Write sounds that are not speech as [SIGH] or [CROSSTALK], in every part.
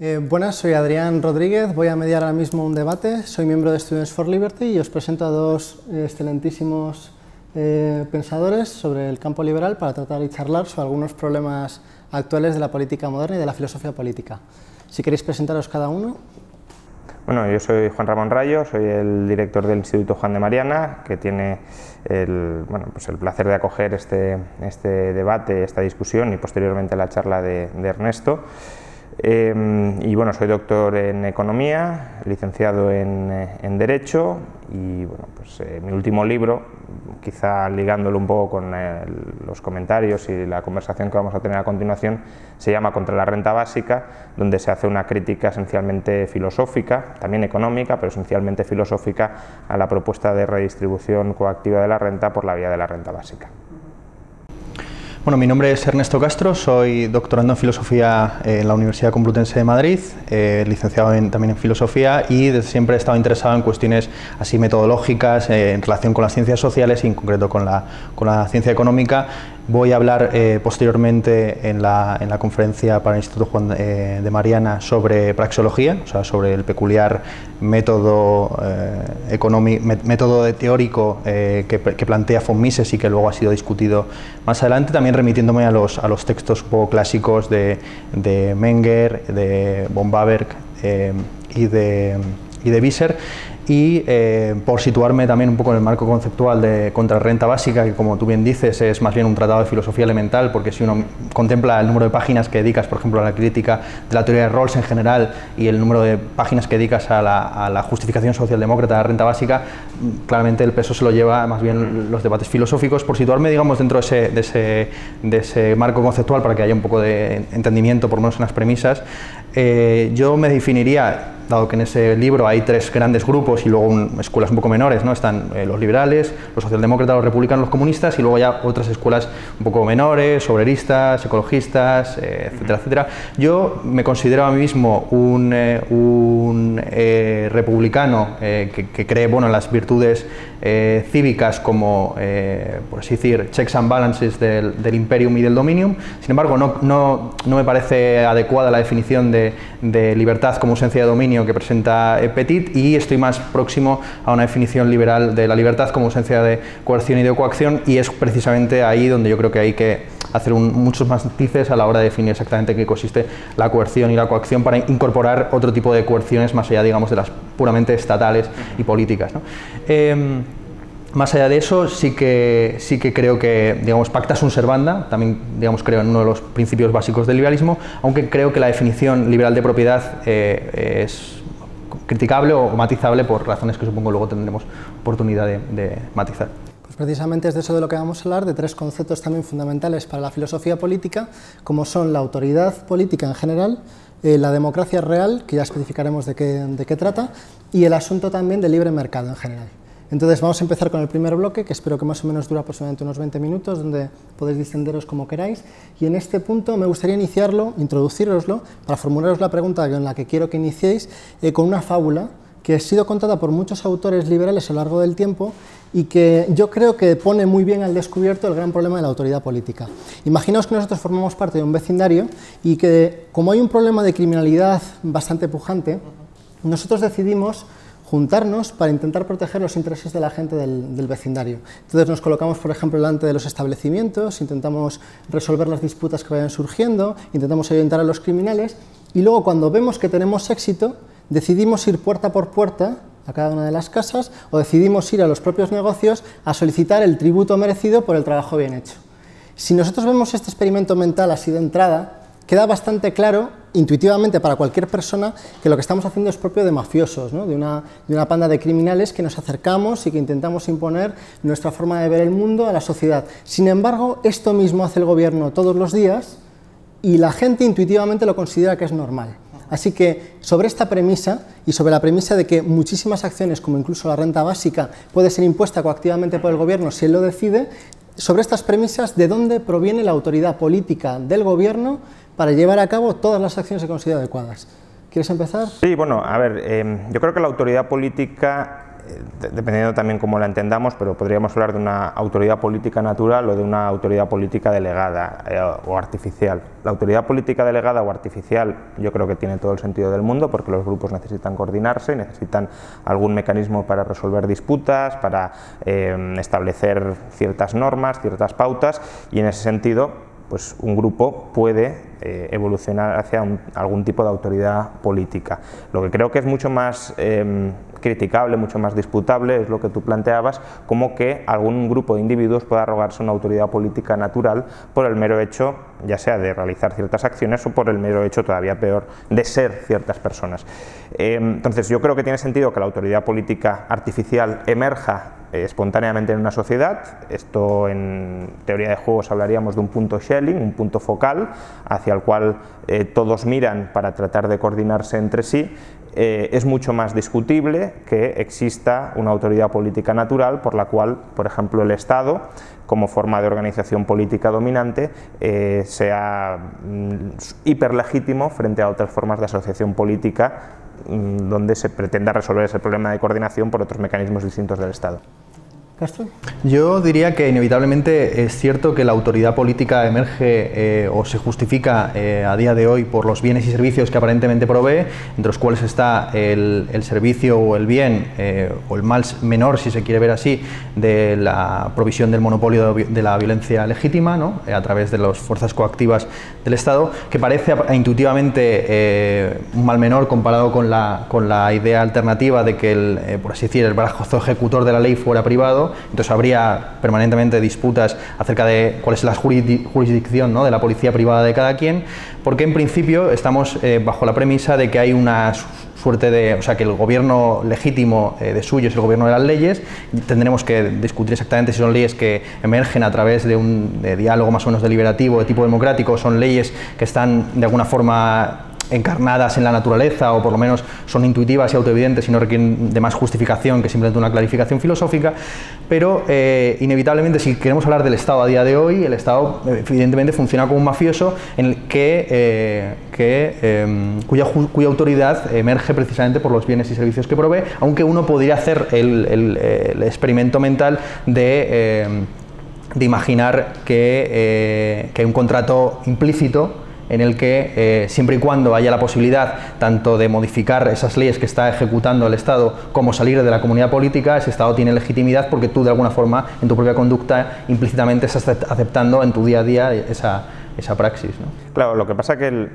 Eh, buenas, soy Adrián Rodríguez, voy a mediar ahora mismo un debate, soy miembro de Students for Liberty y os presento a dos excelentísimos eh, pensadores sobre el campo liberal para tratar y charlar sobre algunos problemas actuales de la política moderna y de la filosofía política. Si queréis presentaros cada uno. Bueno, yo soy Juan Ramón Rayo, soy el director del Instituto Juan de Mariana, que tiene el, bueno, pues el placer de acoger este, este debate, esta discusión y posteriormente la charla de, de Ernesto. Em, y bueno, soy doctor en Economía, licenciado en, eh, Derecho y bueno, pues eh, mi último libro, quizá ligándolo un poco con eh, los comentarios y la conversación que vamos a tener a continuación, se llama Contra la renta básica, donde se hace una crítica esencialmente filosófica, también económica, pero esencialmente filosófica a la propuesta de redistribución coactiva de la renta por la vía de la renta básica. Bueno, mi nombre es Ernesto Castro, soy doctorando en Filosofía en la Universidad Complutense de Madrid, eh, licenciado también en Filosofía y desde siempre he estado interesado en cuestiones así metodológicas eh, en relación con las ciencias sociales y en concreto con la, con la ciencia económica Voy a hablar eh, posteriormente en la, en la, conferencia para el Instituto Juan de, eh, Mariana sobre praxeología, o sea, sobre el peculiar método, eh, método teórico que, que, plantea von Mises y que luego ha sido discutido más adelante, también remitiéndome a los, a los textos poco clásicos de, de Menger, de von Baberg y de, y de Visser y eh, por situarme también un poco en el marco conceptual de contrarrenta básica, que como tú bien dices es más bien un tratado de filosofía elemental, porque si uno contempla el número de páginas que dedicas, por ejemplo, a la crítica de la teoría de Rawls en general y el número de páginas que dedicas a la, justificación socialdemócrata de la renta básica, claramente el peso se lo lleva más bien los debates filosóficos, por situarme, digamos, dentro de ese, de ese, de ese marco conceptual para que haya un poco de entendimiento, por lo menos en las premisas, eh, yo me definiría dado que en ese libro hay tres grandes grupos y luego escuelas un poco menores, ¿no? Están eh, los liberales, los socialdemócratas, los republicanos, los comunistas y luego ya otras escuelas un poco menores, obreristas, ecologistas, eh, etcétera, etcétera. Yo me considero a mí mismo un, eh, un republicano que, cree bueno, en las virtudes cívicas como, por así decir, checks and balances del, del imperium y del dominium. Sin embargo, no, no, no me parece adecuada la definición de, de libertad como ausencia de dominio que presenta Petit y estoy más próximo a una definición liberal de la libertad como ausencia de coerción y de coacción y es precisamente ahí donde yo creo que hay que hacer muchos más matices a la hora de definir exactamente qué consiste la coerción y la coacción para incorporar otro tipo de coerciones más allá, digamos, de las puramente estatales y políticas. Em, más allá de eso, sí que, sí que creo que, digamos, pacta sunt servanda, también, digamos, creo en uno de los principios básicos del liberalismo, aunque creo que la definición liberal de propiedad eh, es criticable o matizable por razones que supongo luego tendremos oportunidad de, matizar. Pues precisamente es de eso de lo que vamos a hablar, de tres conceptos también fundamentales para la filosofía política, como son la autoridad política en general, eh, la democracia real, que ya especificaremos de qué, de qué trata, y el asunto también del libre mercado en general. Entonces vamos a empezar con el primer bloque, que espero que más o menos dura aproximadamente unos 20 minutos, donde podéis distenderos como queráis. Y en este punto me gustaría iniciarlo, introduciroslo, para formularos la pregunta en la que quiero que iniciéis, eh, con una fábula que ha sido contada por muchos autores liberales a lo largo del tiempo y que yo creo que pone muy bien al descubierto el gran problema de la autoridad política. Imaginaos que nosotros formamos parte de un vecindario y que como hay un problema de criminalidad bastante pujante, nosotros decidimos juntarnos para intentar proteger los intereses de la gente del, vecindario. Entonces nos colocamos, por ejemplo, delante de los establecimientos, intentamos resolver las disputas que vayan surgiendo, intentamos orientar a los criminales y luego cuando vemos que tenemos éxito, decidimos ir puerta por puerta a cada una de las casas o decidimos ir a los propios negocios a solicitar el tributo merecido por el trabajo bien hecho. Si nosotros vemos este experimento mental así de entrada, queda bastante claro intuitivamente para cualquier persona que lo que estamos haciendo es propio de mafiosos, de, una, de, una, panda de criminales que nos acercamos y que intentamos imponer nuestra forma de ver el mundo a la sociedad. Sin embargo, esto mismo hace el gobierno todos los días y la gente intuitivamente lo considera que es normal. Así que sobre esta premisa y sobre la premisa de que muchísimas acciones, como incluso la renta básica, puede ser impuesta coactivamente por el gobierno si él lo decide, sobre estas premisas, ¿de dónde proviene la autoridad política del gobierno para llevar a cabo todas las acciones que considera adecuadas. ¿Quieres empezar? Sí, bueno, a ver, em, yo creo que la autoridad política dependiendo también cómo la entendamos, pero podríamos hablar de una autoridad política natural o de una autoridad política delegada eh, o artificial. La autoridad política delegada o artificial yo creo que tiene todo el sentido del mundo porque los grupos necesitan coordinarse necesitan algún mecanismo para resolver disputas, para eh, establecer ciertas normas, ciertas pautas y en ese sentido pues un grupo puede eh, evolucionar hacia algún tipo de autoridad política. Lo que creo que es mucho más em, criticable, mucho más disputable, es lo que tú planteabas, como que algún grupo de individuos pueda arrogarse una autoridad política natural por el mero hecho, ya sea de realizar ciertas acciones o por el mero hecho, todavía peor, de ser ciertas personas. Em, entonces, yo creo que tiene sentido que la autoridad política artificial emerja espontáneamente en una sociedad. Esto en teoría de juegos hablaríamos de un punto Schelling, un punto focal hacia el cual eh, todos miran para tratar de coordinarse entre sí. Eh, es mucho más discutible que exista una autoridad política natural por la cual, por ejemplo, el Estado, como forma de organización política dominante, sea mm, hiperlegítimo frente a otras formas de asociación política mm, donde se pretenda resolver ese problema de coordinación por otros mecanismos distintos del Estado. Yo diría que inevitablemente es cierto que la autoridad política emerge eh, o se justifica eh, a día de hoy por los bienes y servicios que aparentemente provee, entre los cuales está el, servicio o el bien eh, o el mal menor, si se quiere ver así, de la provisión del monopolio de, la violencia legítima ¿no? a través de las fuerzas coactivas del Estado, que parece intuitivamente un mal menor comparado con la, con la idea alternativa de que, el, por así decir, el brazo ejecutor de la ley fuera privado entonces habría permanentemente disputas acerca de cuál es la jurisdicción ¿no? de la policía privada de cada quien, porque en principio estamos eh, bajo la premisa de que hay una suerte de, o sea, que el gobierno legítimo eh, de suyo es el gobierno de las leyes, tendremos que discutir exactamente si son leyes que emergen a través de un diálogo más o menos deliberativo de tipo democrático, son leyes que están de alguna forma encarnadas en la naturaleza o por lo menos son intuitivas y autoevidentes y no requieren de más justificación que simplemente una clarificación filosófica, pero eh, inevitablemente si queremos hablar del Estado a día de hoy, el Estado evidentemente funciona como un mafioso en el que, eh, em, cuya, cuya, autoridad emerge precisamente por los bienes y servicios que provee, aunque uno podría hacer el, experimento mental de, em, de imaginar que, eh, que hay un contrato implícito en el que eh, siempre y cuando haya la posibilidad tanto de modificar esas leyes que está ejecutando el Estado como salir de la comunidad política, ese Estado tiene legitimidad porque tú de alguna forma en tu propia conducta implícitamente estás aceptando en tu día a día esa, esa praxis. Claro, lo que pasa que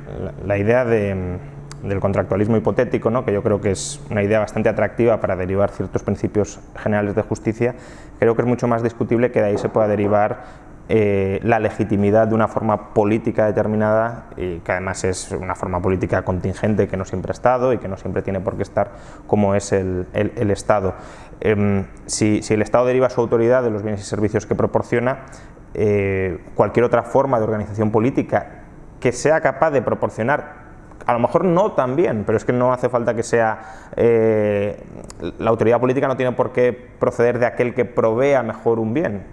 la idea del contractualismo hipotético, ¿no? que yo creo que es una idea bastante atractiva para derivar ciertos principios generales de justicia, creo que es mucho más discutible que de ahí se pueda derivar eh, la legitimidad de una forma política determinada, y que además es una forma política contingente que no siempre ha estado y que no siempre tiene por qué estar como es el, Estado. Em, si, el Estado deriva su autoridad de los bienes y servicios que proporciona, eh, cualquier otra forma de organización política que sea capaz de proporcionar a lo mejor no tan bien, pero es que no hace falta que sea... Eh, la autoridad política no tiene por qué proceder de aquel que provea mejor un bien,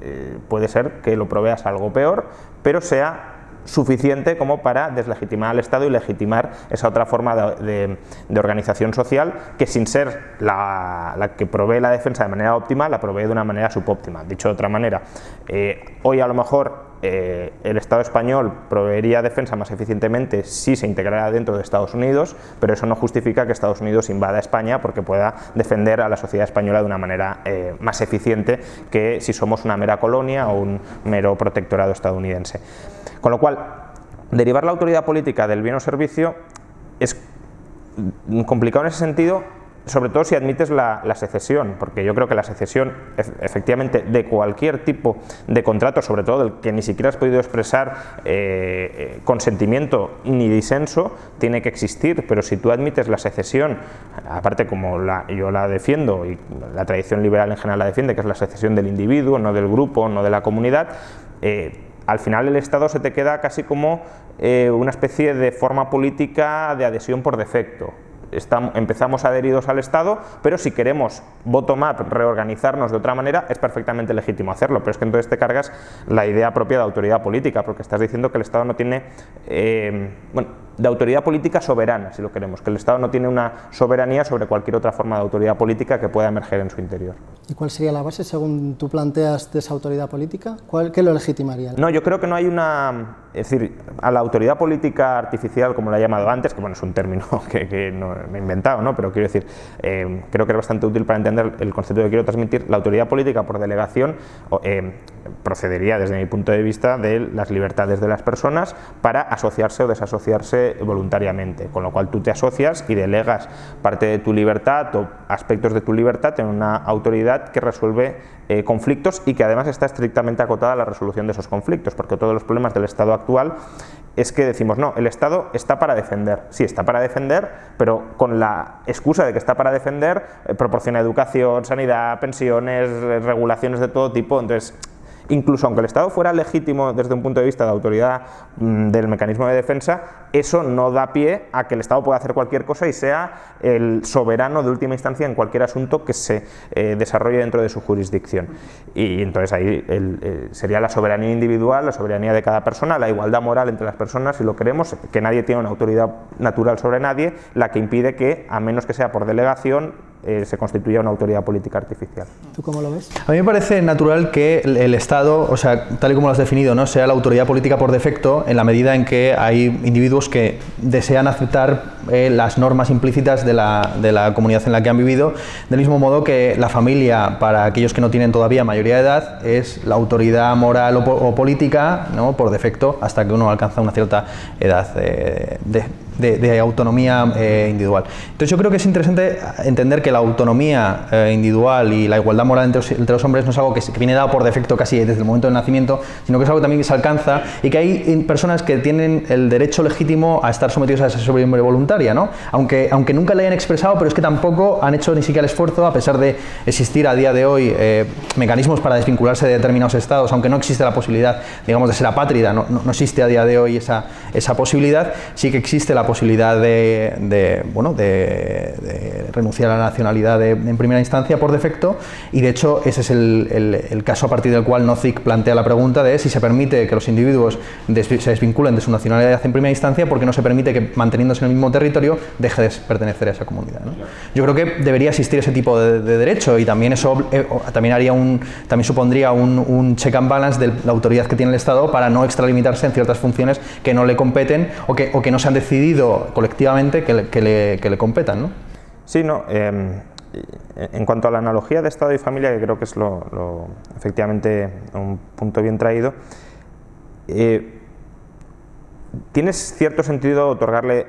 eh, puede ser que lo proveas algo peor, pero sea suficiente como para deslegitimar al Estado y legitimar esa otra forma de, organización social que sin ser la, que provee la defensa de manera óptima, la provee de una manera subóptima. Dicho de otra manera, eh, hoy a lo mejor eh, el Estado español proveería defensa más eficientemente si se integrara dentro de Estados Unidos, pero eso no justifica que Estados Unidos invada España porque pueda defender a la sociedad española de una manera eh, más eficiente que si somos una mera colonia o un mero protectorado estadounidense. Con lo cual, derivar la autoridad política del bien o servicio es complicado en ese sentido sobre todo si admites la, secesión, porque yo creo que la secesión efectivamente de cualquier tipo de contrato, sobre todo del que ni siquiera has podido expresar eh, eh, consentimiento ni disenso, tiene que existir, pero si tú admites la secesión, aparte como yo la defiendo y la tradición liberal en general la defiende, que es la secesión del individuo, no del grupo, no de la comunidad, eh, al final el Estado se te queda casi como una especie de forma política de adhesión por defecto empezamos adheridos al Estado, pero si queremos bottom-up, reorganizarnos de otra manera, es perfectamente legítimo hacerlo, pero es que entonces te cargas la idea propia de autoridad política, porque estás diciendo que el Estado no tiene, eh, bueno, de autoridad política soberana, si lo queremos, que el Estado no tiene una soberanía sobre cualquier otra forma de autoridad política que pueda emerger en su interior. ¿Y cuál sería la base, según tú planteas, de esa autoridad política? ¿Cuál, ¿Qué lo legitimaría? No, yo creo que no hay una... Es decir, a la autoridad política artificial, como la he llamado antes, que bueno, es un término [LAUGHS] que, no me he inventado, ¿no? pero quiero decir, eh, creo que es bastante útil para entender el concepto que quiero transmitir. La autoridad política por delegación eh, procedería, desde mi punto de vista, de las libertades de las personas para asociarse o desasociarse voluntariamente, con lo cual tú te asocias y delegas parte de tu libertad o aspectos de tu libertad en una autoridad que resuelve eh, conflictos y que además está estrictamente acotada a la resolución de esos conflictos, porque todos los problemas del Estado actual es que decimos, no, el Estado está para defender, sí, está para defender, pero con la excusa de que está para defender, eh, proporciona educación, sanidad, pensiones, regulaciones de todo tipo, entonces incluso aunque el Estado fuera legítimo desde un punto de vista de autoridad mm, del mecanismo de defensa, eso no da pie a que el Estado pueda hacer cualquier cosa y sea el soberano de última instancia en cualquier asunto que se eh, desarrolle dentro de su jurisdicción. Y entonces ahí eh, sería la soberanía individual, la soberanía de cada persona, la igualdad moral entre las personas, si lo queremos, que nadie tiene una autoridad natural sobre nadie, la que impide que, a menos que sea por delegación, eh, se constituya una autoridad política artificial. ¿Tú cómo lo ves? A mí me parece natural que el, Estado, o sea, tal y como lo has definido, ¿no? sea la autoridad política por defecto en la medida en que hay individuos que desean aceptar eh, las normas implícitas de la, de la, comunidad en la que han vivido, del mismo modo que la familia, para aquellos que no tienen todavía mayoría de edad, es la autoridad moral o, política ¿no? por defecto hasta que uno alcanza una cierta edad eh, de de, autonomía eh, individual. Entonces yo creo que es interesante entender que la autonomía eh, individual y la igualdad moral entre los, hombres no es algo que, viene dado por defecto casi desde el momento del nacimiento, sino que es algo también que se alcanza y que hay personas que tienen el derecho legítimo a estar sometidos a esa soberanía voluntaria, ¿no? aunque, aunque nunca le hayan expresado, pero es que tampoco han hecho ni siquiera el esfuerzo, a pesar de existir a día de hoy eh, mecanismos para desvincularse de determinados estados, aunque no existe la posibilidad, digamos, de ser apátrida, no, no, no existe a día de hoy esa, esa posibilidad, sí que existe la posibilidad de, bueno, de, renunciar a la nacionalidad en primera instancia por defecto y de hecho ese es el, caso a partir del cual Nozick plantea la pregunta de si se permite que los individuos se desvinculen de su nacionalidad en primera instancia porque no se permite que manteniéndose en el mismo territorio deje de pertenecer a esa comunidad. Yo creo que debería existir ese tipo de, derecho y también eso eh, también haría un también supondría un, un check and balance de la autoridad que tiene el Estado para no extralimitarse en ciertas funciones que no le competen o que, o que no se han decidido colectivamente que le, que le, competan. ¿no? Sí, no. Em, en cuanto a la analogía de Estado y familia, que creo que es lo, efectivamente un punto bien traído, eh, tienes cierto sentido otorgarle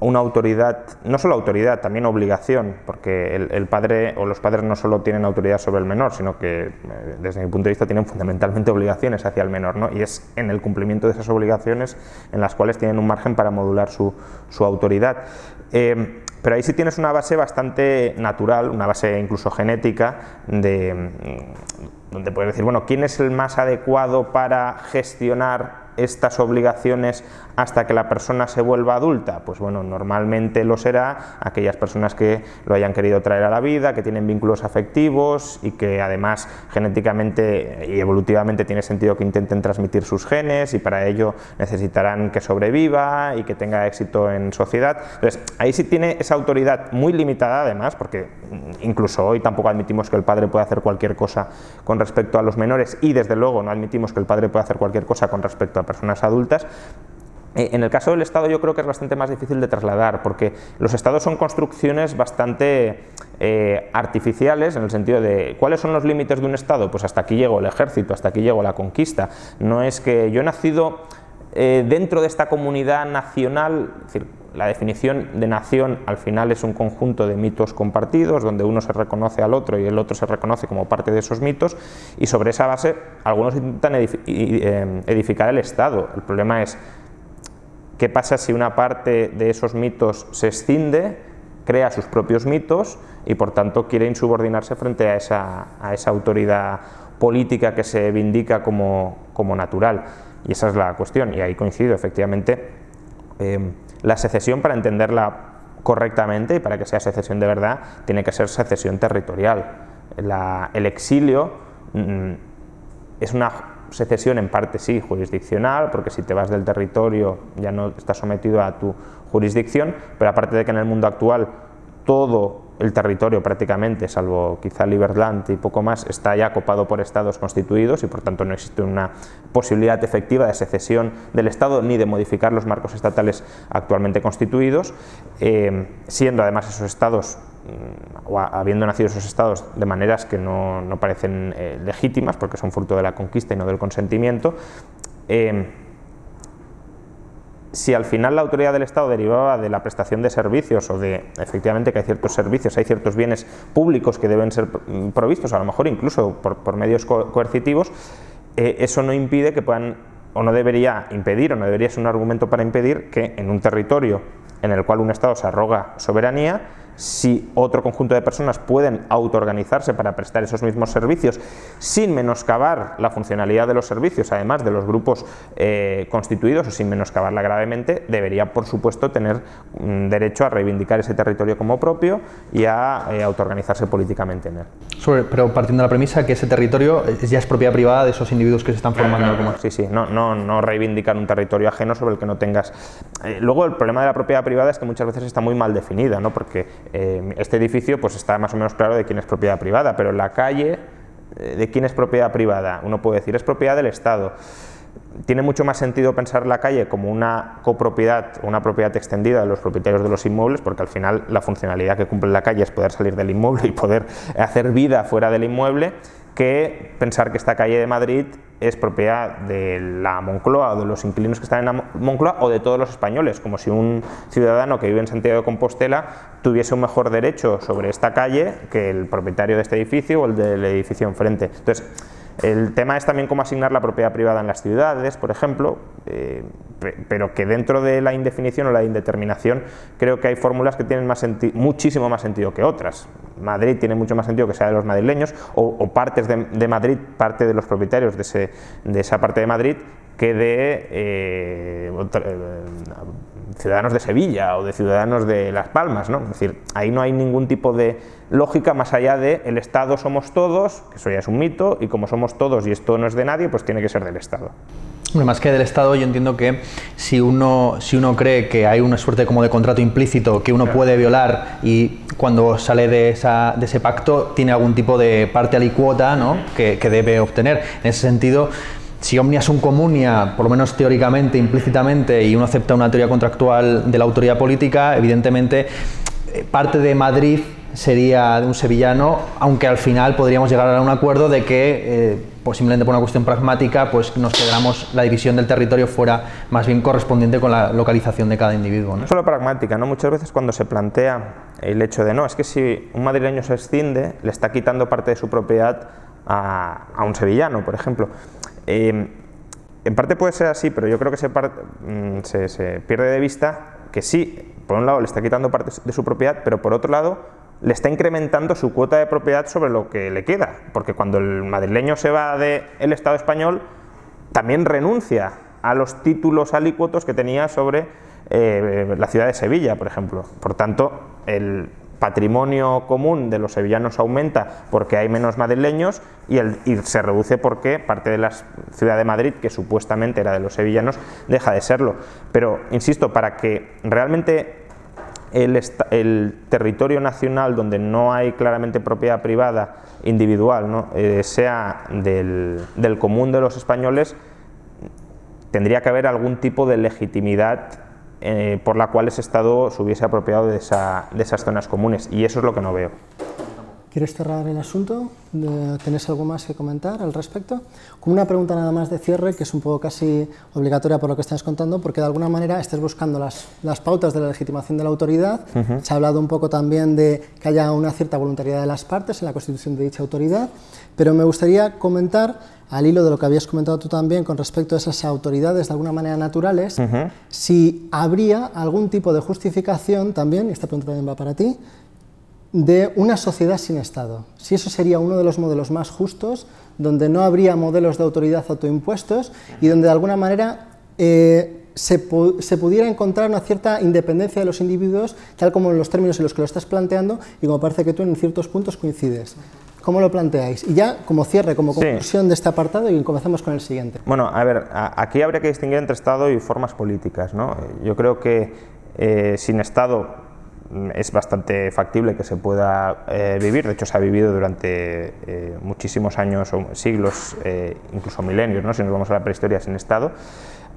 una autoridad, no solo autoridad, también obligación, porque el, padre o los padres no solo tienen autoridad sobre el menor, sino que eh, desde mi punto de vista tienen fundamentalmente obligaciones hacia el menor, ¿no? y es en el cumplimiento de esas obligaciones en las cuales tienen un margen para modular su, su autoridad. Eh, pero ahí sí tienes una base bastante natural, una base incluso genética, de, mm, donde puedes decir, bueno, ¿quién es el más adecuado para gestionar estas obligaciones hasta que la persona se vuelva adulta? Pues bueno, normalmente lo será aquellas personas que lo hayan querido traer a la vida, que tienen vínculos afectivos y que además genéticamente y evolutivamente tiene sentido que intenten transmitir sus genes y para ello necesitarán que sobreviva y que tenga éxito en sociedad. Entonces, ahí sí tiene esa autoridad muy limitada además, porque incluso hoy tampoco admitimos que el padre pueda hacer cualquier cosa con respecto a los menores y desde luego no admitimos que el padre pueda hacer cualquier cosa con respecto a personas adultas, en el caso del Estado yo creo que es bastante más difícil de trasladar, porque los Estados son construcciones bastante eh, artificiales en el sentido de cuáles son los límites de un Estado, pues hasta aquí llegó el ejército, hasta aquí llegó la conquista. No es que yo he nacido eh, dentro de esta comunidad nacional, la definición de nación al final es un conjunto de mitos compartidos, donde uno se reconoce al otro y el otro se reconoce como parte de esos mitos, y sobre esa base algunos intentan edificar el Estado. El problema es ¿Qué pasa si una parte de esos mitos se escinde, crea sus propios mitos y por tanto quiere insubordinarse frente a esa, autoridad política que se vindica como, natural? Y esa es la cuestión, y ahí coincido efectivamente. Eh, la secesión, para entenderla correctamente y para que sea secesión de verdad tiene que ser secesión territorial. el exilio mm, es una secesión en parte sí jurisdiccional, porque si te vas del territorio ya no estás sometido a tu jurisdicción, pero aparte de que en el mundo actual todo el territorio prácticamente, salvo quizá Liberland y poco más, está ya copado por estados constituidos y por tanto no existe una posibilidad efectiva de secesión del Estado ni de modificar los marcos estatales actualmente constituidos, eh, siendo además esos estados o habiendo nacido esos estados de maneras que no, parecen eh, legítimas porque son fruto de la conquista y no del consentimiento. Eh, si al final la autoridad del Estado derivaba de la prestación de servicios o de efectivamente que hay ciertos servicios, hay ciertos bienes públicos que deben ser mm, provistos, a lo mejor incluso por, medios coercitivos, eh, eso no impide que puedan, o no debería impedir, o no debería ser un argumento para impedir que en un territorio en el cual un Estado se arroga soberanía, si otro conjunto de personas pueden autoorganizarse para prestar esos mismos servicios sin menoscabar la funcionalidad de los servicios, además de los grupos eh, constituidos o sin menoscabarla gravemente, debería por supuesto tener mm, derecho a reivindicar ese territorio como propio y a eh, autoorganizarse políticamente en él. pero partiendo de la premisa que ese territorio ya es propiedad privada de esos individuos que se están formando. Sí, sí, no, no, no reivindicar un territorio ajeno sobre el que no tengas... Eh, luego el problema de la propiedad privada es que muchas veces está muy mal definida, ¿no? porque eh, este edificio pues está más o menos claro de quién es propiedad privada, pero la calle, eh, ¿de quién es propiedad privada? Uno puede decir, es propiedad del Estado. Tiene mucho más sentido pensar la calle como una copropiedad una propiedad extendida de los propietarios de los inmuebles, porque al final la funcionalidad que cumple la calle es poder salir del inmueble y poder hacer vida fuera del inmueble, que pensar que esta calle de Madrid es propiedad de la Moncloa o de los inquilinos que están en la Moncloa o de todos los españoles, como si un ciudadano que vive en Santiago de Compostela tuviese un mejor derecho sobre esta calle que el propietario de este edificio o el del edificio enfrente. Entonces, el tema es también cómo asignar la propiedad privada en las ciudades, por ejemplo, eh, pero que dentro de la indefinición o la indeterminación creo que hay fórmulas que tienen más muchísimo más sentido que otras. Madrid tiene mucho más sentido que sea de los madrileños o, partes de, Madrid, parte de los propietarios de, de esa parte de Madrid que de eh, eh, ciudadanos de Sevilla o de ciudadanos de Las Palmas, ¿no? Es decir, ahí no hay ningún tipo de lógica más allá de el Estado somos todos, que eso ya es un mito, y como somos todos y esto no es de nadie, pues tiene que ser del Estado. más que del Estado, yo entiendo que si uno, si uno cree que hay una suerte como de contrato implícito que uno puede violar y cuando sale de, esa, de, ese pacto tiene algún tipo de parte alicuota ¿no? que, que debe obtener. En ese sentido, si omnia un comunia, por lo menos teóricamente, implícitamente, y uno acepta una teoría contractual de la autoridad política, evidentemente eh, parte de Madrid sería de un sevillano, aunque al final podríamos llegar a un acuerdo de que, eh, pues simplemente por una cuestión pragmática, pues nos quedamos la división del territorio fuera más bien correspondiente con la localización de cada individuo. ¿no? Solo pragmática, ¿no? Muchas veces cuando se plantea el hecho de no, es que si un madrileño se escinde, le está quitando parte de su propiedad a, a un sevillano, por ejemplo. Em, en parte puede ser así, pero yo creo que mm, se, pierde de vista que sí, por un lado le está quitando parte de su propiedad, pero por otro lado le está incrementando su cuota de propiedad sobre lo que le queda, porque cuando el madrileño se va del Estado español, también renuncia a los títulos alícuotos que tenía sobre eh, la ciudad de Sevilla, por ejemplo. Por tanto, el patrimonio común de los sevillanos aumenta porque hay menos madrileños y, el, se reduce porque parte de la ciudad de Madrid, que supuestamente era de los sevillanos, deja de serlo. Pero, insisto, para que realmente el, territorio nacional donde no hay claramente propiedad privada individual eh, sea del, del común de los españoles, tendría que haber algún tipo de legitimidad eh, por la cual ese Estado se hubiese apropiado de, esas zonas comunes y eso es lo que no veo. ¿Quieres cerrar el asunto? ¿Tienes algo más que comentar al respecto? Como una pregunta nada más de cierre, que es un poco casi obligatoria por lo que estás contando, porque de alguna manera estés buscando las, pautas de la legitimación de la autoridad. Se ha hablado un poco también de que haya una cierta voluntariedad de las partes en la constitución de dicha autoridad, pero me gustaría comentar al hilo de lo que habías comentado tú también con respecto a esas autoridades de alguna manera naturales, si habría algún tipo de justificación también, y esta pregunta también va para ti, de una sociedad sin Estado. Si eso sería uno de los modelos más justos, donde no habría modelos de autoridad autoimpuestos y donde de alguna manera eh, se, pudiera encontrar una cierta independencia de los individuos, tal como en los términos en los que lo estás planteando, y como parece que tú en ciertos puntos coincides. ¿Cómo lo planteáis? Y ya como cierre, como conclusión de este apartado, y comencemos con el siguiente. Bueno, a ver, aquí habría que distinguir entre Estado y formas políticas. ¿no? Yo creo que eh, sin Estado mm, es bastante factible que se pueda eh, vivir, de hecho se ha vivido durante eh, muchísimos años o siglos, incluso milenios, ¿no? si nos vamos a la prehistoria sin Estado,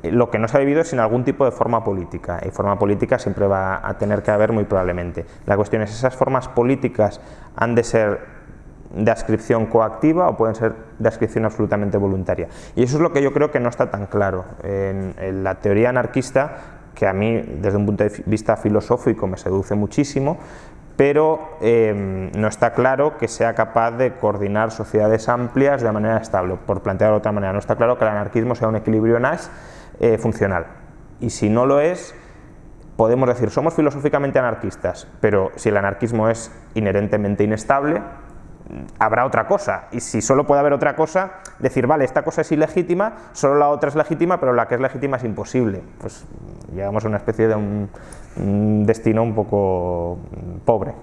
lo que no se ha vivido es sin algún tipo de forma política, y forma política siempre va a tener que haber muy probablemente. La cuestión es, ¿esas formas políticas han de ser de ascripción coactiva o pueden ser de ascripción absolutamente voluntaria? Y eso es lo que yo creo que no está tan claro. En, la teoría anarquista, que a mí desde un punto de vista filosófico me seduce muchísimo, pero em, no está claro que sea capaz de coordinar sociedades amplias de manera estable. Por plantearlo de otra manera, no está claro que el anarquismo sea un equilibrio Nash eh, funcional. Y si no lo es, podemos decir, somos filosóficamente anarquistas, pero si el anarquismo es inherentemente inestable, habrá otra cosa. Y si solo puede haber otra cosa, decir, vale, esta cosa es ilegítima, solo la otra es legítima, pero la que es legítima es imposible. Pues llegamos a una especie de un destino un poco pobre.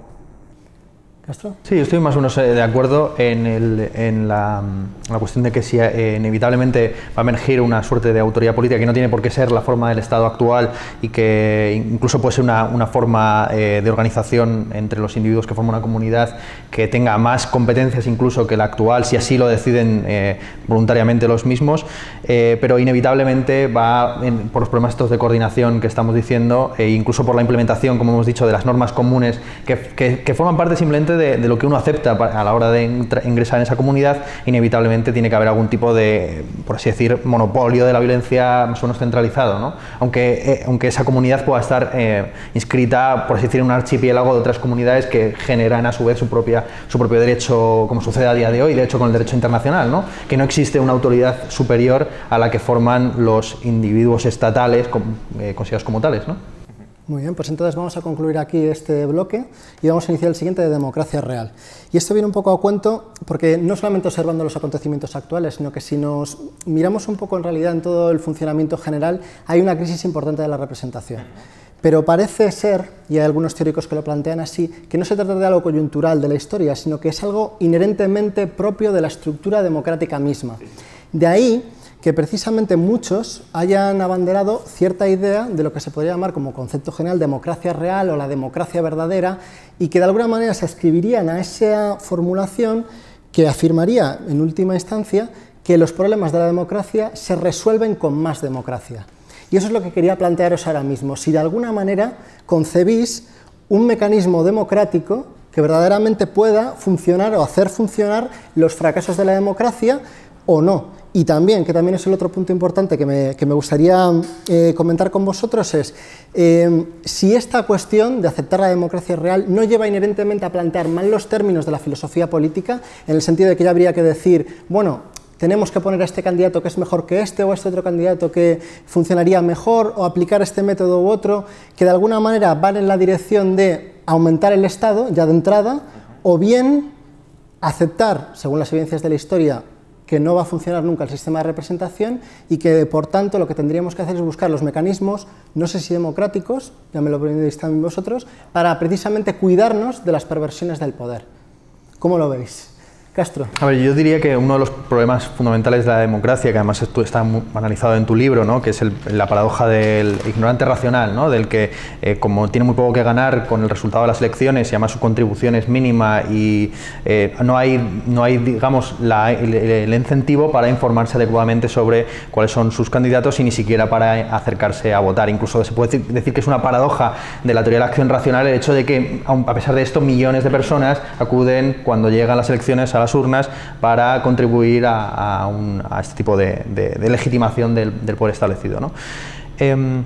Sí, estoy más o menos eh, de acuerdo en, la, cuestión de que si eh, inevitablemente va a emergir una suerte de autoridad política que no tiene por qué ser la forma del Estado actual y que incluso puede ser una, forma eh, de organización entre los individuos que forman una comunidad que tenga más competencias incluso que la actual, si así lo deciden voluntariamente los mismos, pero inevitablemente va por los problemas estos de coordinación que estamos diciendo e incluso por la implementación, como hemos dicho, de las normas comunes que, que forman parte simplemente de, lo que uno acepta a la hora de ingresar en esa comunidad, inevitablemente tiene que haber algún tipo de, por así decir, monopolio de la violencia más o menos centralizado, ¿no? aunque, eh, aunque esa comunidad pueda estar eh, inscrita, por así decir, en un archipiélago de otras comunidades que generan a su vez su, propia, su propio derecho, como sucede a día de hoy, de hecho con el derecho internacional, ¿no? que no existe una autoridad superior a la que forman los individuos estatales eh, considerados como tales. ¿no? Muy bien, pues entonces vamos a concluir aquí este bloque y vamos a iniciar el siguiente de democracia real. Y esto viene un poco a cuento porque no solamente observando los acontecimientos actuales, sino que si nos miramos un poco en realidad en todo el funcionamiento general, hay una crisis importante de la representación. Pero parece ser, y hay algunos teóricos que lo plantean así, que no se trata de algo coyuntural de la historia, sino que es algo inherentemente propio de la estructura democrática misma. De ahí que precisamente muchos hayan abanderado cierta idea de lo que se podría llamar como concepto general democracia real o la democracia verdadera y que de alguna manera se escribirían a esa formulación que afirmaría en última instancia que los problemas de la democracia se resuelven con más democracia. Y eso es lo que quería plantearos ahora mismo. Si de alguna manera concebís un mecanismo democrático que verdaderamente pueda funcionar o hacer funcionar los fracasos de la democracia o no. Y también, que también es el otro punto importante que me, gustaría eh, comentar con vosotros, es eh, si esta cuestión de aceptar la democracia real no lleva inherentemente a plantear mal los términos de la filosofía política, en el sentido de que ya habría que decir, bueno, tenemos que poner a este candidato que es mejor que este o a este otro candidato que funcionaría mejor o aplicar este método u otro, que de alguna manera van en la dirección de aumentar el Estado ya de entrada, o bien aceptar, según las evidencias de la historia, que no va a funcionar nunca el sistema de representación y que, por tanto, lo que tendríamos que hacer es buscar los mecanismos, no sé si democráticos, ya me lo preguntéis también vosotros, para precisamente cuidarnos de las perversiones del poder. ¿Cómo lo veis? Castro. A ver, yo diría que uno de los problemas fundamentales de la democracia, que además está analizado en tu libro, ¿no? que es la paradoja del ignorante racional, ¿no? del que eh, como tiene muy poco que ganar con el resultado de las elecciones y además su contribución es mínima y eh, no, hay, no hay, digamos, el, incentivo para informarse adecuadamente sobre cuáles son sus candidatos y ni siquiera para acercarse a votar. Incluso se puede decir, que es una paradoja de la teoría de la acción racional el hecho de que, a pesar de esto, millones de personas acuden cuando llegan las elecciones a las urnas para contribuir a, este tipo de, legitimación del, poder establecido. Em,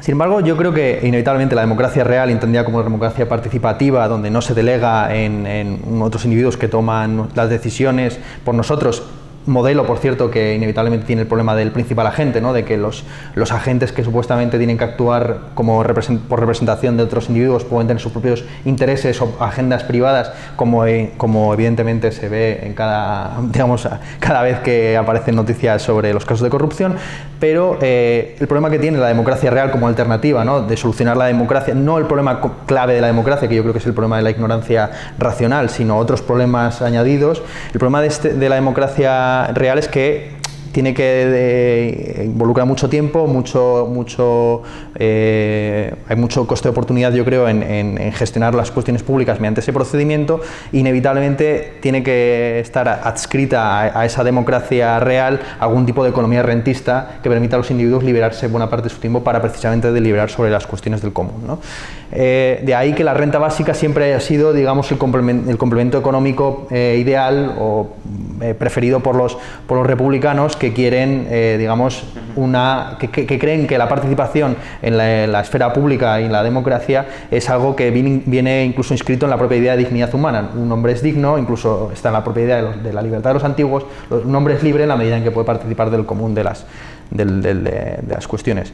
sin embargo, yo creo que inevitablemente la democracia real, entendida como democracia participativa, donde no se delega en, otros individuos que toman las decisiones por nosotros, modelo, por cierto, que inevitablemente tiene el problema del principal agente, ¿no? de que los, los agentes que supuestamente tienen que actuar como por representación de otros individuos pueden tener sus propios intereses o agendas privadas, como, eh, como evidentemente se ve en cada, [LAUGHS] digamos, cada vez que aparecen noticias sobre los casos de corrupción, pero eh, el problema que tiene la democracia real como alternativa, ¿no? de solucionar la democracia, no el problema clave de la democracia, que yo creo que es el problema de la ignorancia racional, sino otros problemas añadidos, el problema de, este, de la democracia real es que tiene que involucrar mucho tiempo, mucho, mucho, eh, hay mucho coste de oportunidad, yo creo, en, gestionar las cuestiones públicas mediante ese procedimiento. Inevitablemente tiene que estar adscrita a, esa democracia real algún tipo de economía rentista que permita a los individuos liberarse buena parte de su tiempo para precisamente deliberar sobre las cuestiones del común. Eh, de ahí que la renta básica siempre haya sido, digamos, el complemento, el complemento económico eh, ideal o preferido por los, por los republicanos que quieren, eh, digamos, una, que, creen que la participación en la, esfera pública y en la democracia es algo que viene, incluso inscrito en la propia idea de dignidad humana. Un hombre es digno, incluso está en la propia idea de, la libertad de los antiguos, un hombre es libre en la medida en que puede participar del común de las, de, las cuestiones.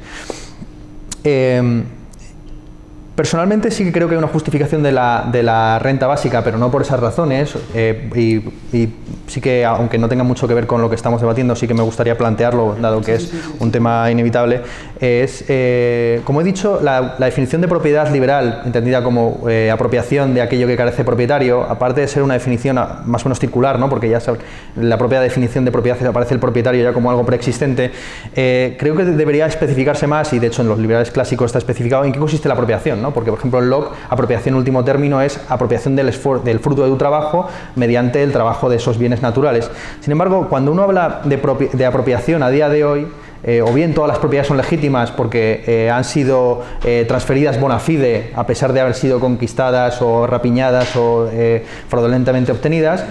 Personalmente sí que creo que hay una justificación de la, renta básica, pero no por esas razones. Eh, y, sí que, aunque no tenga mucho que ver con lo que estamos debatiendo, sí que me gustaría plantearlo, dado que es un tema inevitable. Es, eh, como he dicho, la, definición de propiedad liberal, entendida como eh, apropiación de aquello que carece propietario, aparte de ser una definición más o menos circular, ¿no? porque ya la propia definición de propiedad aparece el propietario ya como algo preexistente, creo que debería especificarse más, y de hecho en los liberales clásicos está especificado, en qué consiste la apropiación porque por ejemplo en Locke, apropiación último término es apropiación del, del fruto de tu trabajo mediante el trabajo de esos bienes naturales. Sin embargo, cuando uno habla de, apropiación a día de hoy, eh, o bien todas las propiedades son legítimas porque eh, han sido eh, transferidas bona fide a pesar de haber sido conquistadas o rapiñadas o fraudulentamente obtenidas,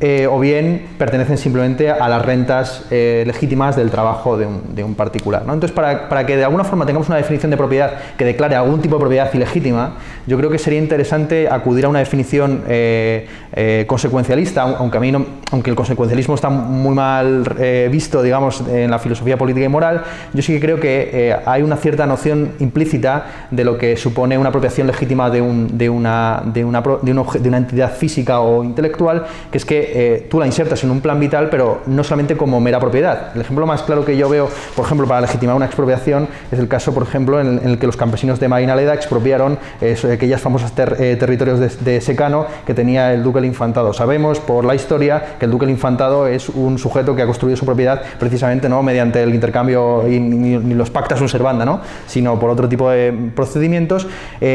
eh, o bien pertenecen simplemente a las rentas eh, legítimas del trabajo de un, particular. Entonces, para, que de alguna forma tengamos una definición de propiedad que declare algún tipo de propiedad ilegítima, yo creo que sería interesante acudir a una definición eh, consecuencialista, aunque a mí no, aunque el consecuencialismo está muy mal visto, digamos, en la filosofía política y moral, yo sí que creo que hay una cierta noción implícita de lo que supone una apropiación legítima de, de, una, de, una, de una entidad física o intelectual, que es que eh, tú la insertas en un plan vital, pero no solamente como mera propiedad. El ejemplo más claro que yo veo, por ejemplo, para legitimar una expropiación, es el caso, por ejemplo, en, el que los campesinos de Marinaleda expropiaron eh, aquellas eh, territorios de, secano que tenía el duque del infantado. Sabemos por la historia que el duque del infantado es un sujeto que ha construido su propiedad precisamente no mediante el intercambio y ni, los pactas servanda, ¿no? sino por otro tipo de procedimientos.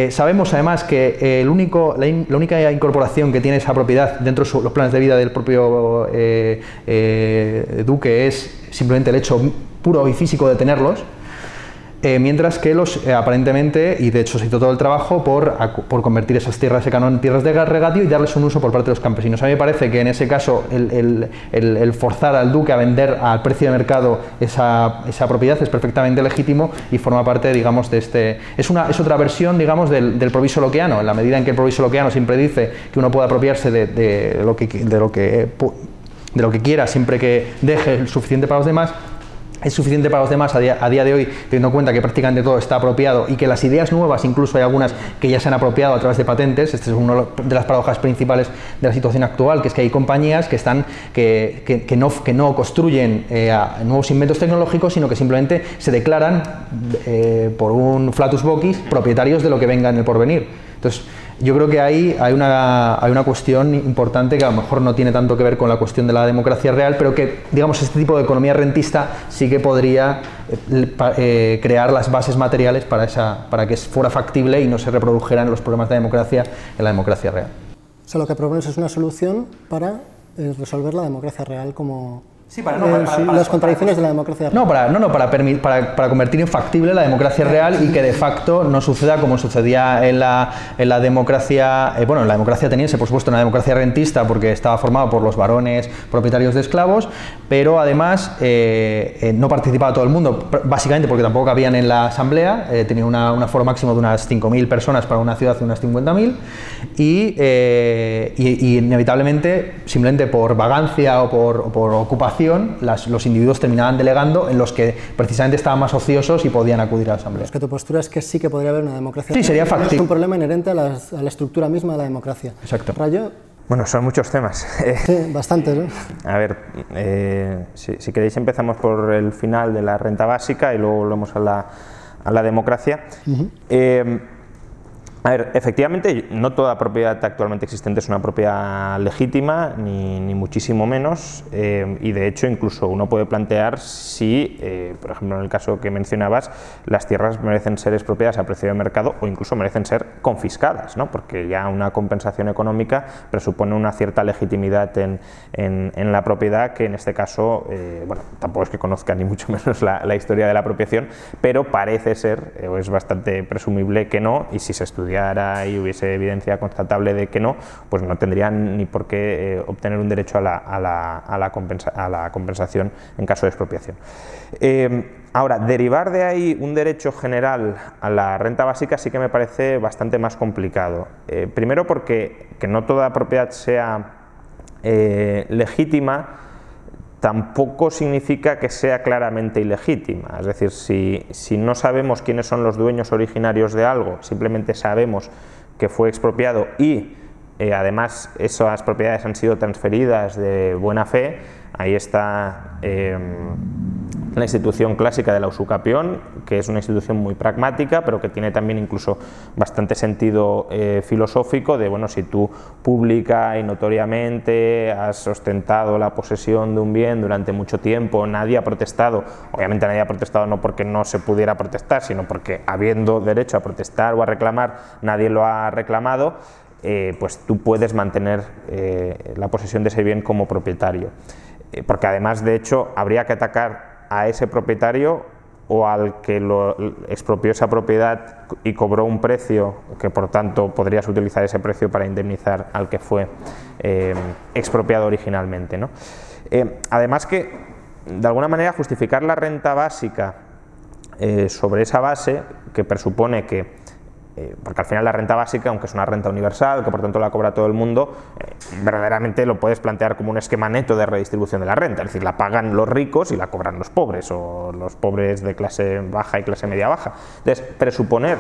sabemos además que el único, la, única incorporación que tiene esa propiedad dentro de los planes de vida del propio eh, eh, Duque es simplemente el hecho puro y físico de tenerlos, eh, mientras que los aparentemente, y de hecho se hizo todo el trabajo por, por convertir esas tierras de en tierras de regadío y darles un uso por parte de los campesinos. A mí me parece que en ese caso el, forzar al duque a vender al precio de mercado esa, esa, propiedad es perfectamente legítimo y forma parte, digamos, de este... Es, una, es otra versión, digamos, del, del proviso loqueano, en la medida en que el proviso loqueano siempre dice que uno puede apropiarse de, de lo que... De lo que de lo que quiera siempre que deje el suficiente para los demás, es suficiente para los demás a día, de hoy, teniendo en cuenta que prácticamente todo está apropiado y que las ideas nuevas, incluso hay algunas que ya se han apropiado a través de patentes, esta es una de las paradojas principales de la situación actual, que es que hay compañías que, están, que, que, no, que no construyen eh, nuevos inventos tecnológicos, sino que simplemente se declaran eh, por un flatus vocis propietarios de lo que venga en el porvenir. Entonces, yo creo que ahí hay una, hay una cuestión importante que a lo mejor no tiene tanto que ver con la cuestión de la democracia real, pero que, digamos, este tipo de economía rentista sí que podría eh, eh, crear las bases materiales para, esa, para que fuera factible y no se reprodujeran los problemas de democracia en la democracia real. O sea, lo que propones es una solución para eh, resolver la democracia real como, Sí, para, no, para, las contradicciones de la democracia. No, para, no, no, para, para, para convertir infactible la democracia real y que de facto no suceda como sucedía en la, en la democracia, eh, bueno, en la democracia ateniense, por supuesto, en la democracia rentista, porque estaba formada por los varones propietarios de esclavos, pero además eh, eh, no participaba todo el mundo, básicamente porque tampoco cabían en la asamblea, tenía una, un aforo máximo de unas 5.000 personas para una ciudad de unas 50.000 y, y, y, inevitablemente, simplemente por vagancia o por, o por ocupación, votación los individuos terminaban delegando en los que precisamente estaban más ociosos y podían acudir a la asamblea. Es que tu postura es que sí que podría haber una democracia. Sí, sería factible. Es un problema inherente a la, estructura misma de la democracia. Exacto. Rayo, bueno, son muchos temas. [LAUGHS] Sí, bastantes. ¿no? A ver, eh, si, queréis empezamos por el final de la renta básica y luego volvemos a la, a la democracia. A ver, efectivamente, no toda propiedad actualmente existente es una propiedad legítima, ni, muchísimo menos, eh, y de hecho incluso uno puede plantear si, eh, por ejemplo, en el caso que mencionabas, las tierras merecen ser expropiadas a precio de mercado o incluso merecen ser confiscadas, ¿no? porque ya una compensación económica presupone una cierta legitimidad en, la propiedad que en este caso, eh, bueno, tampoco es que conozca ni mucho [LAUGHS] menos la, la historia de la apropiación, pero parece ser, o es bastante presumible que no, y si se estudia y hubiese evidencia constatable de que no, pues no tendrían ni por qué eh, obtener un derecho a la, a la, a la, compensación en caso de expropiación. Eh, ahora, derivar de ahí un derecho general a la renta básica sí que me parece bastante más complicado. Eh, primero porque que no toda propiedad sea legítima, tampoco significa que sea claramente ilegítima. Es decir, si, no sabemos quiénes son los dueños originarios de algo, simplemente sabemos que fue expropiado y eh, además esas propiedades han sido transferidas de buena fe, ahí está... Em, la institución clásica de la usucapión, que es una institución muy pragmática, pero que tiene también incluso bastante sentido eh, filosófico de, bueno, si tú pública y notoriamente has ostentado la posesión de un bien durante mucho tiempo, nadie ha protestado, obviamente nadie ha protestado no porque no se pudiera protestar, sino porque habiendo derecho a protestar o a reclamar, nadie lo ha reclamado, eh, pues tú puedes mantener eh, la posesión de ese bien como propietario. Porque además, de hecho, habría que atacar a ese propietario o al que expropió esa propiedad y cobró un precio que por tanto podrías utilizar ese precio para indemnizar al que fue eh, expropiado originalmente. ¿no? Eh, además que de alguna manera justificar la renta básica eh, sobre esa base que presupone que eh, porque al final la renta básica, aunque es una renta universal, que por tanto la cobra todo el mundo, eh, verdaderamente lo puedes plantear como un esquema neto de redistribución de la renta, es decir, la pagan los ricos y la cobran los pobres, o los pobres de clase baja y clase media baja. Entonces, presuponer,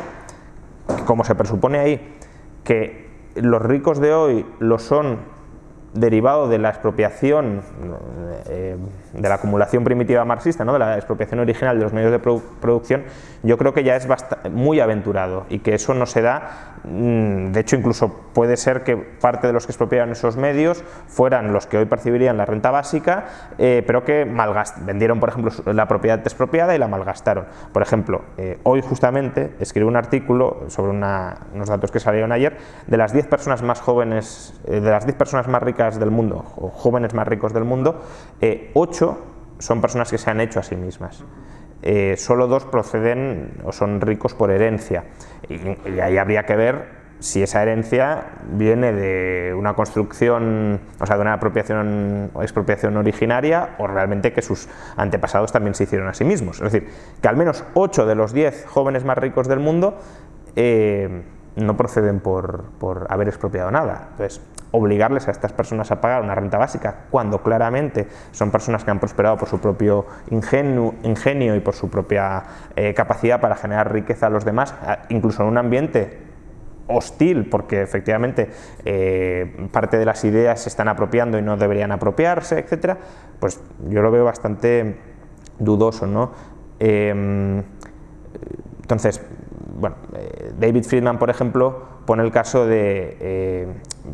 como se presupone ahí, que los ricos de hoy lo son derivado de la expropiación, eh, de la acumulación primitiva marxista, ¿no? de la expropiación original de los medios de producción, yo creo que ya es muy aventurado y que eso no se da, mm, de hecho incluso puede ser que parte de los que expropiaron esos medios fueran los que hoy percibirían la renta básica, eh, pero que vendieron, por ejemplo, la propiedad expropiada y la malgastaron. Por ejemplo, eh, hoy justamente escribí un artículo sobre unos datos que salieron ayer de las 10 personas más jóvenes, de las 10 personas más ricas del mundo, o jóvenes más ricos del mundo, eh, ocho son personas que se han hecho a sí mismas. Eh, solo dos proceden o son ricos por herencia. Y, ahí habría que ver si esa herencia viene de una construcción, o sea, de una apropiación o expropiación originaria o realmente que sus antepasados también se hicieron a sí mismos. Es decir, que al menos 8 de los 10 jóvenes más ricos del mundo eh, no proceden por, por, haber expropiado nada. Entonces, obligarles a estas personas a pagar una renta básica cuando claramente son personas que han prosperado por su propio ingenio, y por su propia eh, capacidad para generar riqueza a los demás, incluso en un ambiente hostil, porque efectivamente eh, parte de las ideas se están apropiando y no deberían apropiarse, etcétera, pues yo lo veo bastante dudoso, ¿no? Em, entonces, bueno, eh, David Friedman, por ejemplo, pone el caso de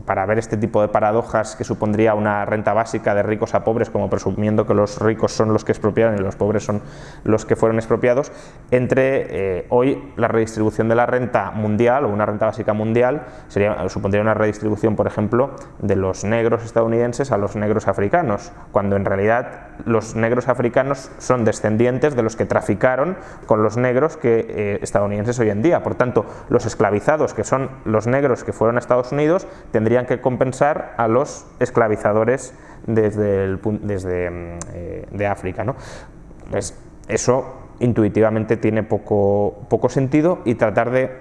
para ver este tipo de paradojas que supondría una renta básica de ricos a pobres, como presumiendo que los ricos son los que expropiaron y los pobres son los que fueron expropiados, entre eh, hoy la redistribución de la renta mundial o una renta básica mundial sería, supondría una redistribución, por ejemplo, de los negros estadounidenses a los negros africanos, cuando en realidad los negros africanos son descendientes de los que traficaron con los negros que, eh, estadounidenses hoy en día. Por tanto, los esclavizados, que son los negros que fueron a Estados Unidos, tendrían que compensar a los esclavizadores desde, desde mm, eh, de África. ¿no? Pues eso intuitivamente tiene poco, poco sentido y tratar de